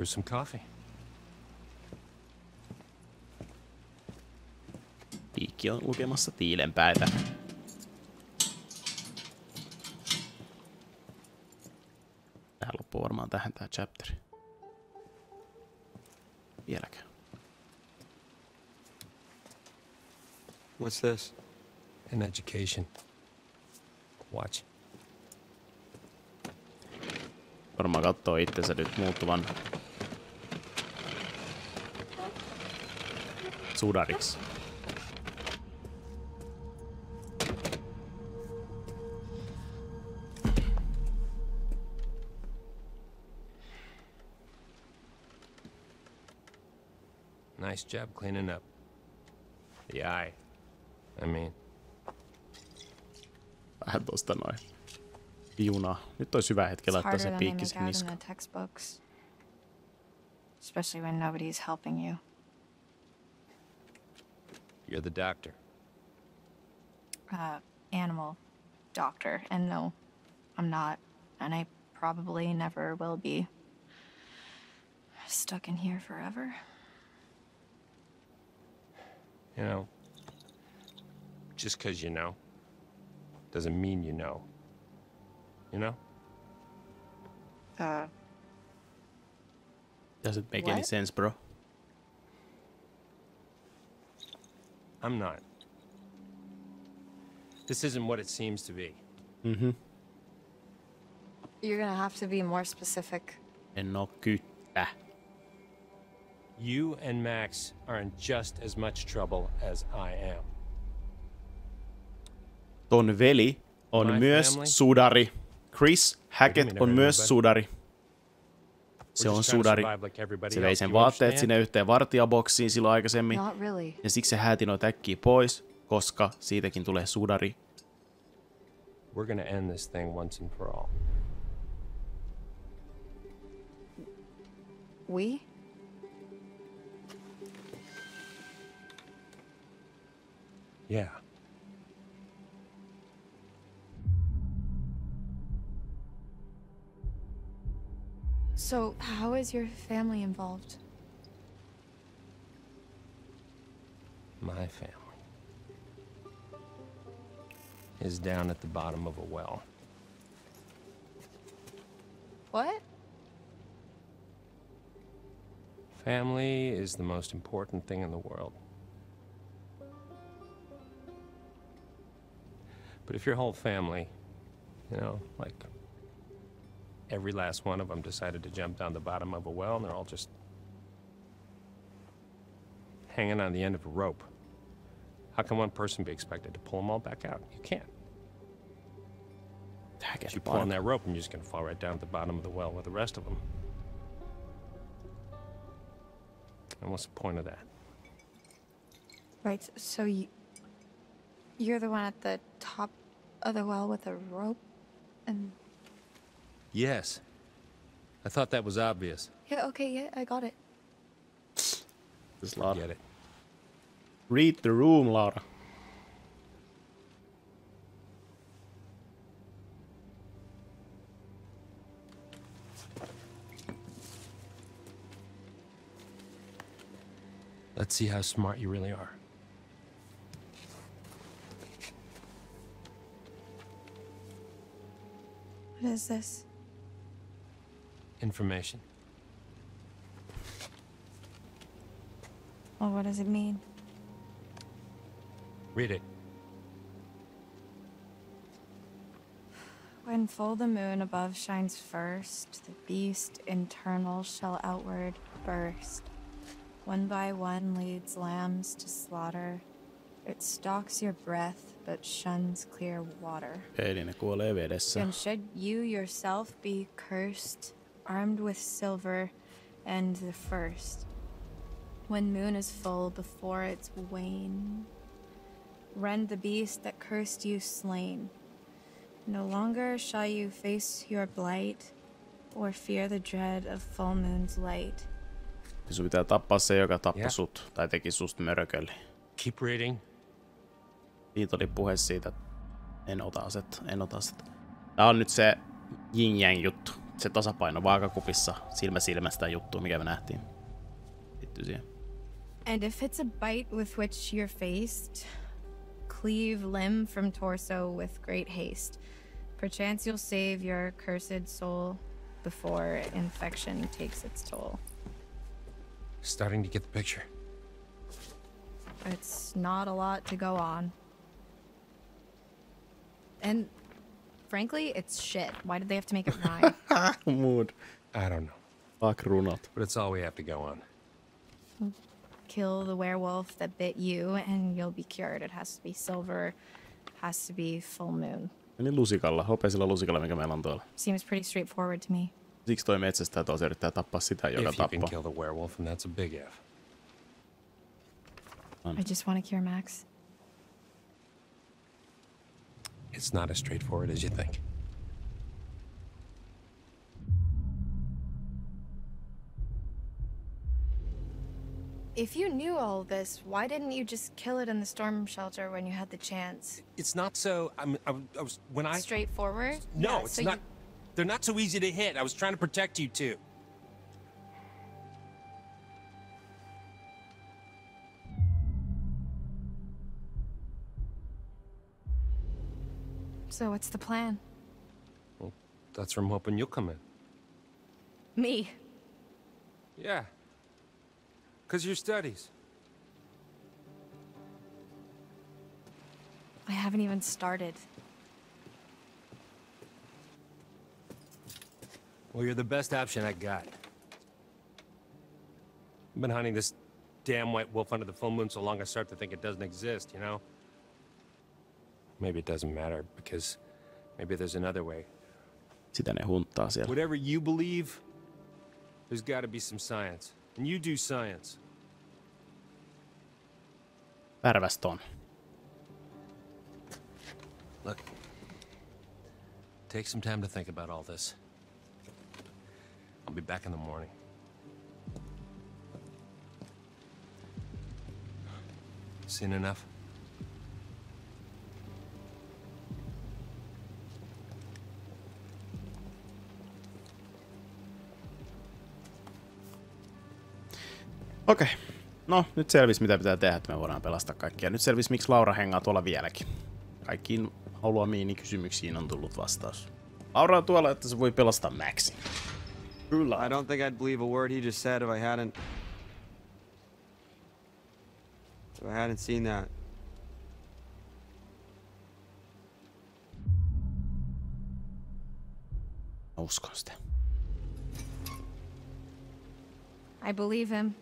Brew some coffee. Piikki on lukemassa tiilenpäitä. Tää loppuu varmaan tähän tää chapteri. Vieläkö? What's this? An education. Watch. Varmaan katsoo itsensä nyt muuttuvan sudariksi. Nice job cleaning up. The eye. I mean, Vähän tosta noin. Juna. Nyt olisi hyvä hetki It's laittaa harder se than they piikki make sinne out in niskaan. the textbooks. Especially when nobody's helping you. You're the doctor. Uh, animal doctor. And no, I'm not. And I probably never will be. Stuck in here forever. You know, just because you know doesn't mean you know. You know? Uh, Doesn't make any sense, bro? I'm not. This isn't what it seems to be. Mhm. you're gonna have to be more specific. En oo kyttä. You and Max are in just as much trouble as I am. Ton veli on My myös family? sudari. Chris Hackett never on knew, myös but- sudari. Se on sudari. Se vei sen vaatteet sinne yhteen vartijaboksiin silloin aikaisemmin. Ja siksi se hääti noita äkkiä pois, koska siitäkin tulee sudari. We're gonna end this thing once and for all. We? Yeah. So, how is your family involved? My family is down at the bottom of a well. What? Family is the most important thing in the world. But if your whole family, you know, like every last one of them decided to jump down the bottom of a well and they're all just hanging on the end of a rope, how can one person be expected to pull them all back out? You can't. If you pull on that rope and you're just going to fall right down at the bottom of the well with the rest of them. And what's the point of that? Right, so you. You're the one at the top of the well with a rope? And. Yes. I thought that was obvious. Yeah, okay, yeah, I got it. This Laura. Get it. Read the room, Laura. Let's see how smart you really are. What is this? Information. Well, what does it mean? Read it. When full the moon above shines first, the beast internal shall outward burst. One by one leads lambs to slaughter. It stalks your breath, but shuns clear water. Eli ne kuolee vedessä. And should you yourself be cursed, armed with silver and the first, when moon is full before its wane, rend the beast that cursed you slain. No longer shall you face your blight, or fear the dread of full moon's light. Ja sun pitää tappaa se, joka tappoi Jep. sut tai teki susta mörkölle. Keep reading. Siitä oli puhe siitä, että en ota asetta, en ota asetta. Tää on nyt se yin juttu. Se tasapaino vaakakupissa, silmä silmästä juttu, mikä me nähtiin. Liittyy siihen. And if it's a bite with which you're faced, cleave limb from torso with great haste. Perchance you'll save your cursed soul before infection takes its toll. Starting to get the picture. It's not a lot to go on. And frankly, it's shit. Why did they have to make it rhyme? Mood. I don't know. Fuck runot. But it's all we have to go on. Kill the werewolf that bit you, and you'll be cured. It has to be silver, has to be full moon. Meni lusikalla, hopeisella lusikalla, mikä meillä on tuolla. Seems pretty straightforward to me. Siksi toi metsästä tuossa yrittää tappaa sitä, joka If you can kill the werewolf, and that's a big if. I just want to cure Max. It's not as straightforward as you think. If you knew all this, why didn't you just kill it in the storm shelter when you had the chance? It's not so. I'm, I, was- I was when I. Straightforward? No, Yeah, it's so not. you- They're not so easy to hit. I was trying to protect you too. So what's the plan? Well, that's where I'm hoping you'll come in. Me. Yeah. Cause your studies. I haven't even started. Well, you're the best option I got. I've been hunting this damn white wolf under the full moon so long I start to think it doesn't exist, you know? Maybe it doesn't matter, because maybe there's another way. Sitä ne hunttaa siellä. Whatever you believe, there's gotta be some science. And you do science. Värvästön. Look, take some time to think about all this. I'll be back in the morning. Seen enough? Okei. No, nyt selvisi mitä pitää tehdä, että me voidaan pelastaa kaikkia. Nyt selvisi, miksi Laura hengaa tuolla vieläkin. Kaikkiin haluamiini kysymyksiin on tullut vastaus. Laura on tuolla, että se voi pelastaa Maxin. Kyllä. I don't think I'd believe a word he just said if I hadn't. If I hadn't seen that. Mä uskon sitä. I believe him.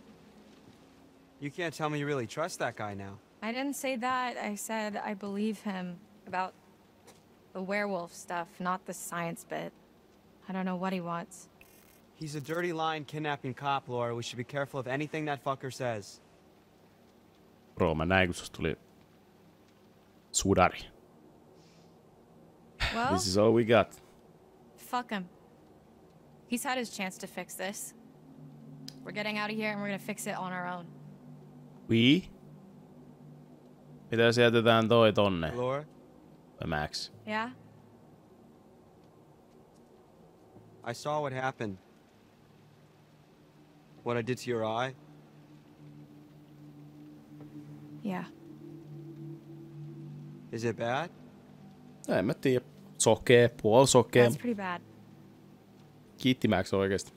You can't tell me you really trust that guy now. I didn't say that. I said I believe him about the werewolf stuff, not the science bit. I don't know what he wants. He's a dirty lying kidnapping cop, Laura. We should be careful of anything that fucker says. Bro, mä näin, kun susta tuli sudari. Well, This is all we got. fuck him. He's had his chance to fix this. We're getting out of here and we're gonna fix it on our own. We? Mitä jos jätetään toi tonne? Laura? Vai Max? Yeah? I saw what happened. What I did to your eye. Yeah. Is it bad? No, en mä tiedä. Sokee, puol sokee. That's pretty bad. Kiitti Max oikeesti.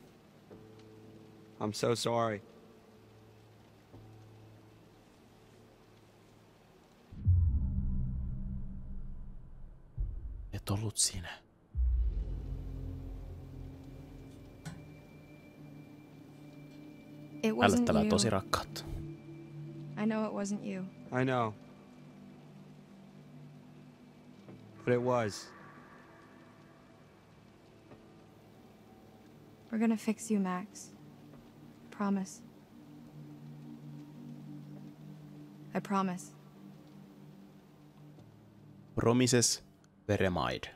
I'm so sorry. Et ollut sinä. It wasn't Ällöttävää you. tosi rakkautta. I know it wasn't you. I know. But it was. We're gonna fix you, Max. Promise. I promise. Promises veremaid.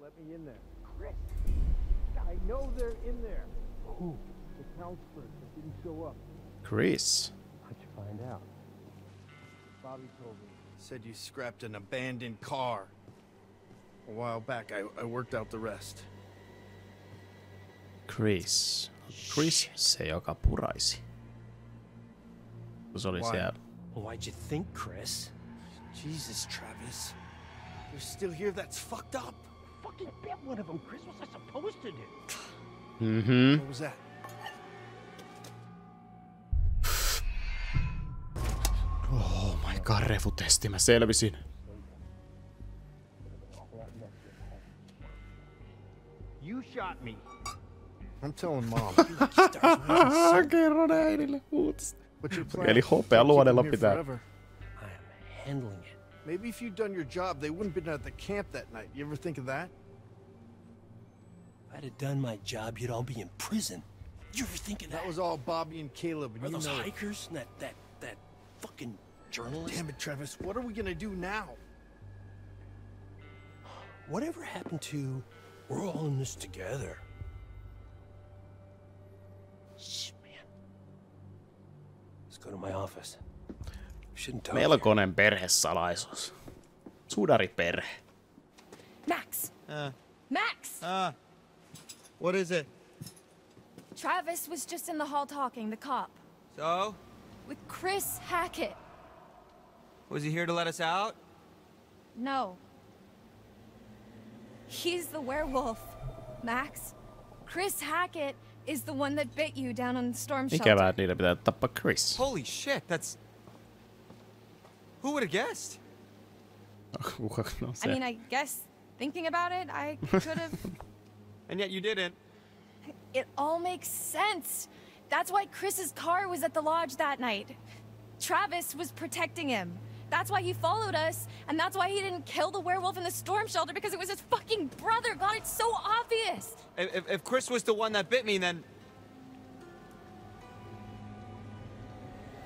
Let me in there. Chris, I know they're in there. Who? The counselor that didn't show up. Chris. How'd you find out? Bobby told me. Said you scrapped an abandoned car. A while back, I, I worked out the rest. Chris. Chris, se joka puraisi. Kun se oli Why? siellä. Why'd you think, Chris? Jesus, Travis. You're still here? That's fucked up. Fucking bit one of them, Chris. What's I supposed to do? Mm-hmm. What was that? Eka refutesti, mä selvisin. You shot me. I'm telling mom. Kerron äidille uutista. But your plan Eli is to hopea keep luodella him here pitää. forever. Handling it. Maybe if you'd done your job, they wouldn't have been at the camp that night. You ever think of that? If I'd have done my job, you'd all be in prison. You ever think of that? That was all Bobby and Caleb, and Are you those know it. hikers and that that that fucking journalist? Damn it, Travis. What are we gonna do now? Whatever happened to we're all in this together? Shh, man. Let's go to my office. We shouldn't talk. here. Melkoinen perhesalaisuus. Sudariperhe. Max! Uh, Max! uh, what is it? Travis was just in the hall talking, the cop, So? with Chris Hackett. Was he here to let us out? No. He's the werewolf, Max. Chris Hackett is the one that bit you down on the storm shelter. Ikävää, että niiden pitää tappaa Chris. Holy shit, that's. Who would have guessed? I mean, I guess thinking about it, I could have. And yet you didn't. it all makes sense. That's why Chris's car was at the lodge that night. Travis was protecting him. That's why he followed us, and that's why he didn't kill the werewolf in the storm shelter because it was his fucking brother. God, it's so obvious. If, if, if Chris was the one that bit me, then.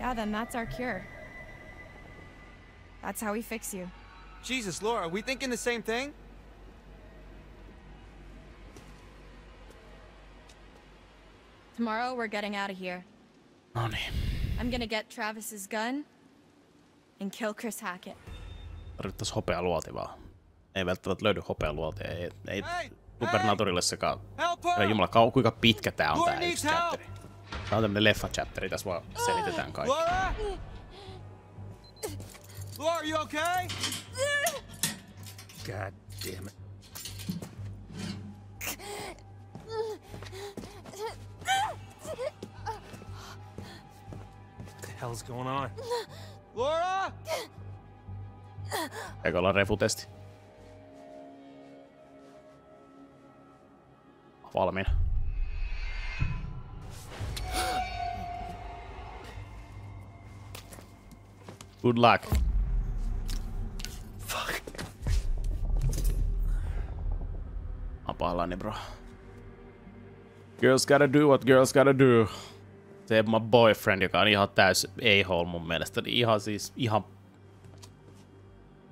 Yeah, then that's our cure. That's how we fix you. Jesus, Laura, are we thinking the same thing? Tomorrow, we're getting out of here. No. I'm gonna get Travis's gun and kill Chris Hackett. Tarvittais hopealuoti vaan. Ei välttämättä löydy hopealuotia. Ei, ei Supernaturille sekaan. Ei jumala, kau, kuinka pitkä tää on tää yksi chapteri. Tää on tämmönen leffa chapteri, tässä vaan selitetään kaikki. Laura? Laura, are you okay? God damn it. What the hell's going on? Laura? Eikö olla refutesti? Valmiina. Good luck. Pahallani, bro. Girls gotta do what girls gotta do. Se my boyfriend, joka on ihan täys a-hole mun mielestä. Niin ihan siis, ihan...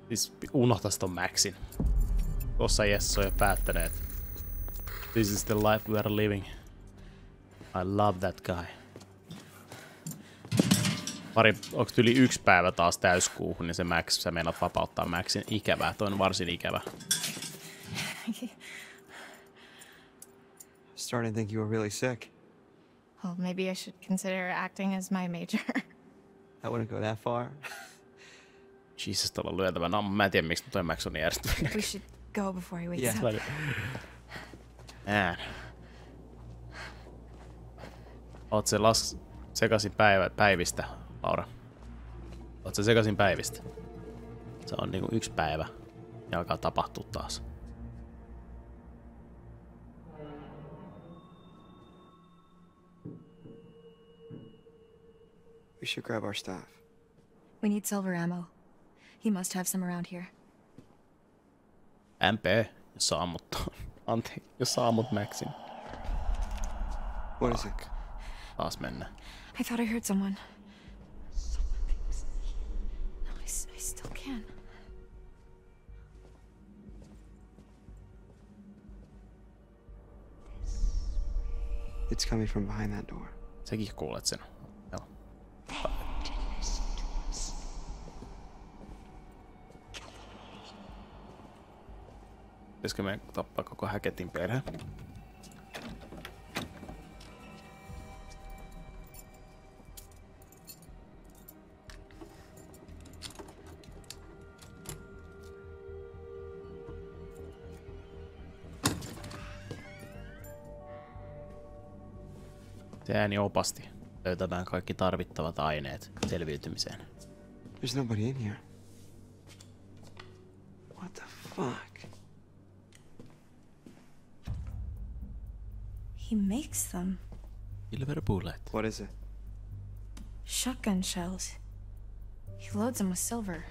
Siis unohtais ton Maxin. Tossa Jesse on jo päättänyt, että This is the life we are living. I love that guy. Pari, onks yli yksi päivä taas täyskuuhun, niin se Max, sä meinaat vapauttaa Maxin ikävää. Toi on varsin ikävä. Starting to think you were really sick. Well, maybe I should consider acting as my major. I wouldn't go that far. Jesus, tuolla on lyöntävä. No, mä en tiedä, miksi toi Max on niin järjestynyt. we should go before he wakes Yeah. up. Man. Oot se las... sekasin päivä, päivistä, Laura? Oot se sekasin päivistä? Se on niinku yksi päivä ja alkaa tapahtua taas. We should grab our staff. We need silver ammo. He must have some around here. MP, jos sä ammut ton. Anteeksi, jos sä ammut Maxin. What is it? Taas mennä. I thought I heard someone. No, I, s- I still can. It's coming from behind that door. Säkin kuulet sen. Pitäisikö me tappaa koko Häketin perhe? Se ääni opasti löytämään kaikki tarvittavat aineet selviytymiseen. There's nobody in here. What the fuck? He makes them. Silver bullet. What is it? Shotgun shells. He loads them with silver.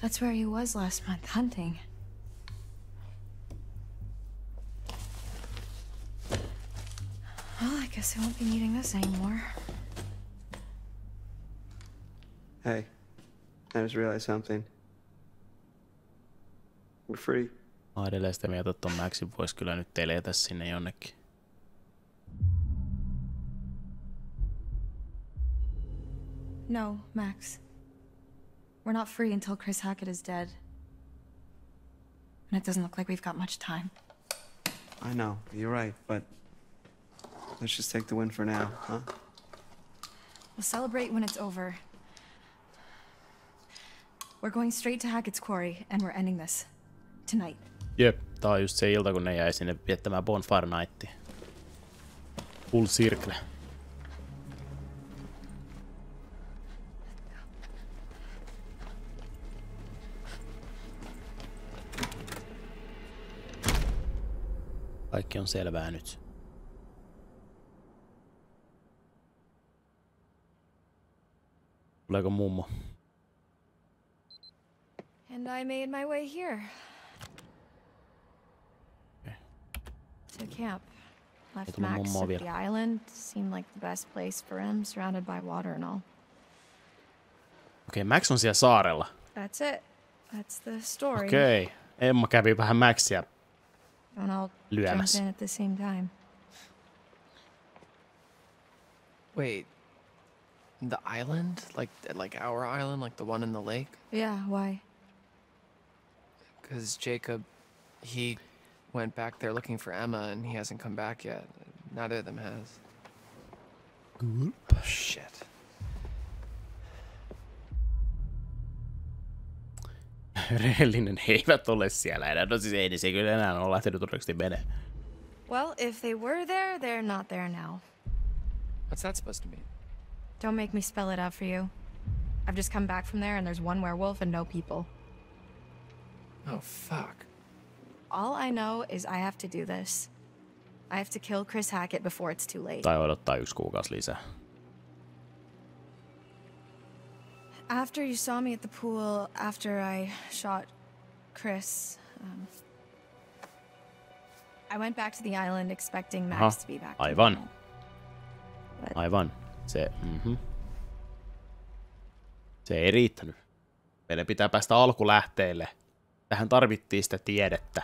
That's where he was last month, hunting. Guess I won't be needing this anymore. Hey, I just realized something. We're free. Mä oon edelleen sitä mieltä, että ton Maxin voisi kyllä nyt teletä sinne jonnekin. No, Max. We're not free until Chris Hackett is dead. And it doesn't look like we've got much time. I know, you're right, but let's just take the win for now, huh? We'll celebrate when it's over. We're going straight to Hackett's quarry, and we're ending this. Tonight. Jep, tää on just se ilta, kun ne jäi sinne viettämään Bonfire Nightia. Full circle. Kaikki on selvää nyt. Tuleeko mummo? And I made my way here. To camp. Left Max at the island. Seemed like the best place for him, surrounded by water and all. Okei, Max on siellä saarella. That's it. That's the story. Okei. Emma kävi vähän Maxia lyömässä. jump in at the same time. Wait. The island? Like like our island, like the one in the lake? Yeah, why? Because Jacob, he went back there looking for Emma and he hasn't come back yet. Neither of them has. Good. Oh, shit. Rehellinen, he eivät ole siellä enää. No siis ei, niin se kyllä enää ole lähtenyt todennäköisesti menee. Well, if they were there, they're not there now. What's that supposed to mean? Don't make me spell it out for you. I've just come back from there and there's one werewolf and no people. Oh, fuck. All I know is I have to do this. I have to kill Chris Hackett before it's too late. Tai odottaa yksi kuukausi lisää. After you saw me at the pool, after I shot Chris, um, I went back to the island expecting Max Aha, to be back. aivan. Aivan. Se, mhm. Se ei riittänyt. Meidän pitää päästä alkulähteelle. Tähän tarvittiin sitä tiedettä.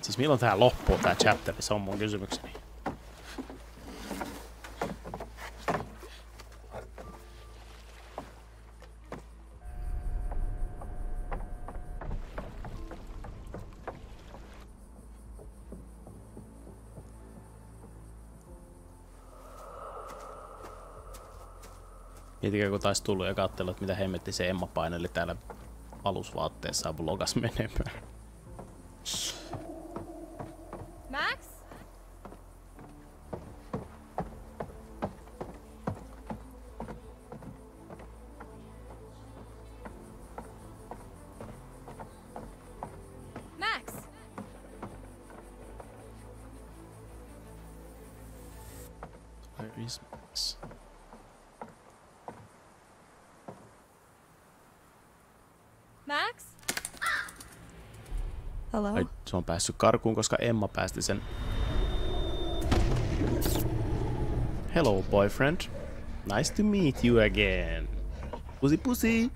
Siis milloin tää loppuu tää chapteri? Se on mun kysymykseni. Mietikä kun taisi tullut ja katsella, että mitä hemmetti se Emma paineli täällä alusvaatteessaan vlogas menemään. Päässyt karkuun, koska Emma päästi sen. Hello, boyfriend. Nice to meet you again. Pussy pussy.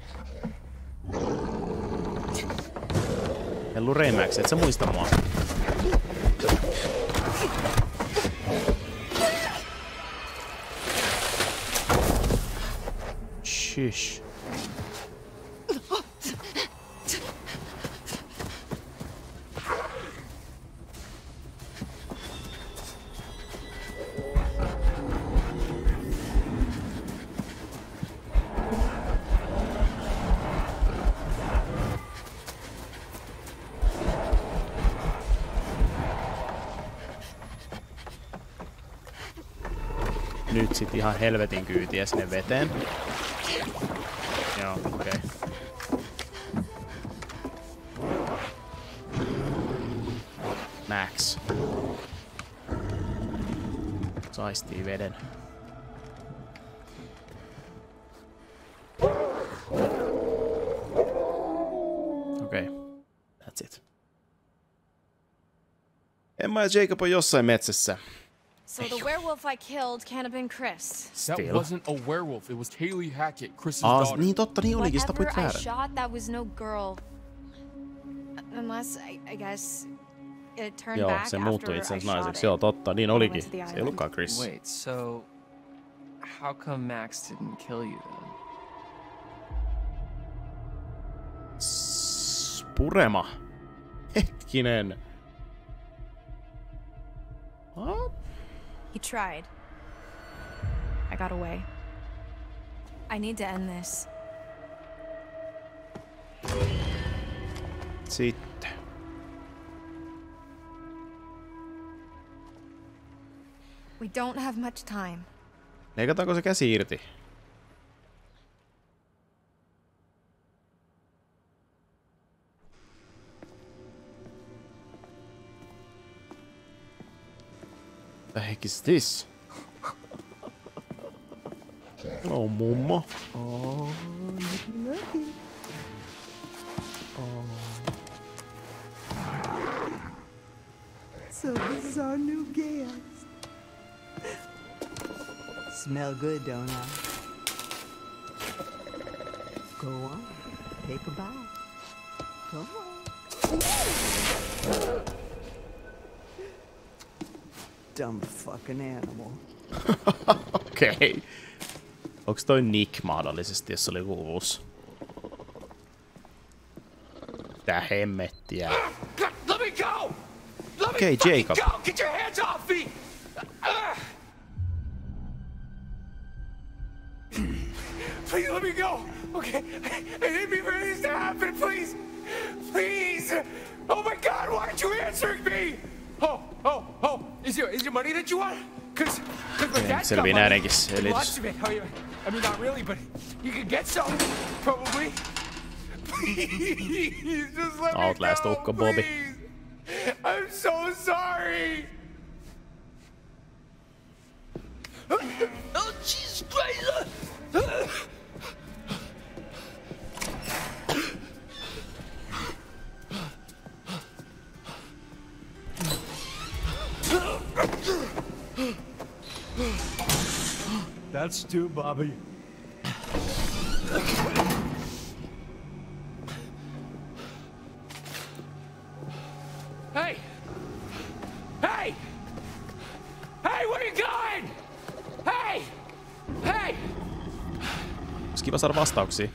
Hellu Remax, et sä muista mua? Shush. Ihan helvetin kyytiä sinne veteen. Joo, okei. Okay. Max. Saistii veden. Okei. Okay. That's it. Emma ja Jacob on jossain metsässä. So the werewolf I killed can't have been Chris. That Still. wasn't a werewolf. It was Kaylee Hackett, Chris's Aa, daughter. niin totta, niin olikin, sitä Whatever I shot, that was no girl. Unless, I, I guess, it turned Joo, back se after muuttui itse I asiassa shot naiseksi. it. Joo, totta, niin I went olikin. to the Se ei island. ollutkaan Chris. Wait, so how come Max didn't kill you then? Purema. Hetkinen. What? He tried. I got away. I need to end this. Sitten. We don't have much time. Leikataanko se käsi irti? The heck is this? Hello, mummo. Oh, looky, looky. Oh. So this is our new guest. Smell good, don't I? Go on, take a bite. Come on. Dumb fucking animal. Okei. Okay. Onks toi Nick mahdollisesti, jos se oli uusi? Tää hemmettiä. Let me go! Let Okay, me fucking Jacob. go! Get your hands off me! Please let me go! Okay, I money. näidenkin selitys. I mean, not really, but you could get some, probably. Please, just let me Outlast go, ukko Bobby. please. I'm so sorry. That's two, Bobby. Hey! Hey! Hey, where you going? Hey! Hey! Olisi kiva saada vastauksia.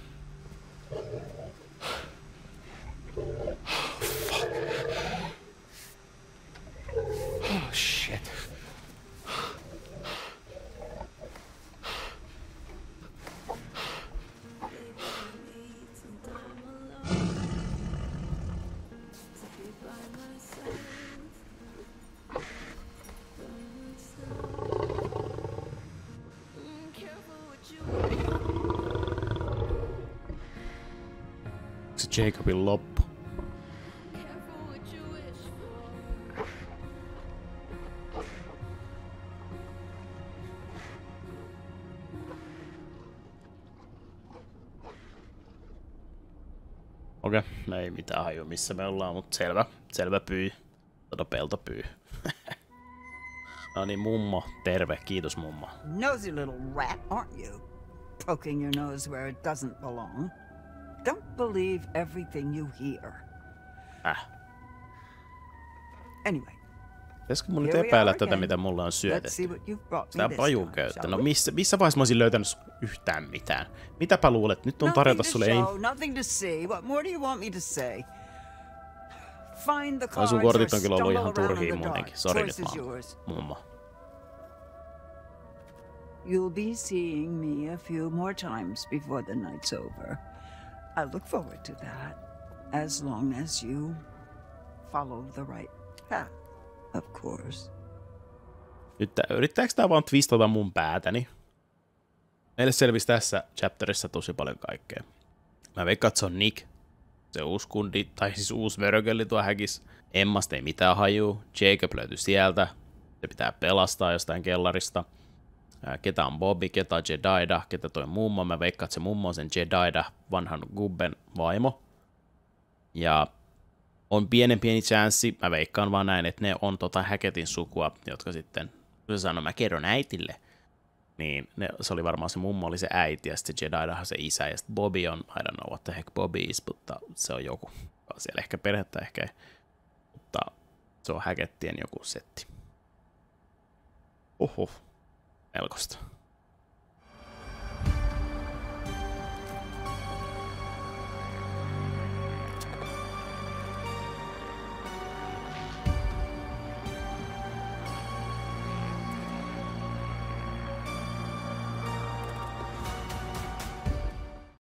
Se Jacobin loppu? Okei, okay. ei mitään hajua missä me ollaan, mutta selvä. Selvä pyy. Tota peltopyy. no niin, mummo. Terve. Kiitos mummo. Nosy little rat, aren't you? Poking your nose where it doesn't belong. Don't believe everything you hear. Ah. Anyway. Pitäisikö mun nyt epäillä tätä, mitä mulla on syötetty? Tää on pajun käyttö. No missä, missä vaiheessa mä olisin löytänyt yhtään mitään? Mitäpä luulet? Nyt on tarjota sulle ei... No, sun kortit on kyllä ollut ihan turhiin muutenkin. Sori nyt vaan, mummo. You'll be seeing me a few more times before the night's over. I look forward to that, as long as you follow the right path, of course. Nyt tää- yrittääkö tää vaan twistata mun päätäni? Meille selvisi tässä chapterissa tosi paljon kaikkea. Mä veikkaan, että se on Nick, se uusi kundi, tai siis uusi vörökölli tuo häkis. Emmasta ei mitään hajuu. Jacob löytyi sieltä. Se pitää pelastaa jostain kellarista. Ketä on Bobby, ketä on Jedida, ketä toi mummo. Mä veikkaan, että se mummo on sen Jedida, vanhan Gubben vaimo. Ja on pienen pieni chanssi, mä veikkaan vaan näin, että ne on tota Häketin sukua, jotka sitten, kun se sanoi, mä kerron äitille, niin ne, se oli varmaan se mummo oli se äiti, ja sitten Jedidahan se isä, ja sitten Bobby on, I don't know what the heck Bobby is, mutta se on joku. Siellä ehkä perhettä, ehkä. Mutta se on Häkettien joku setti. Uhuh, melkoista.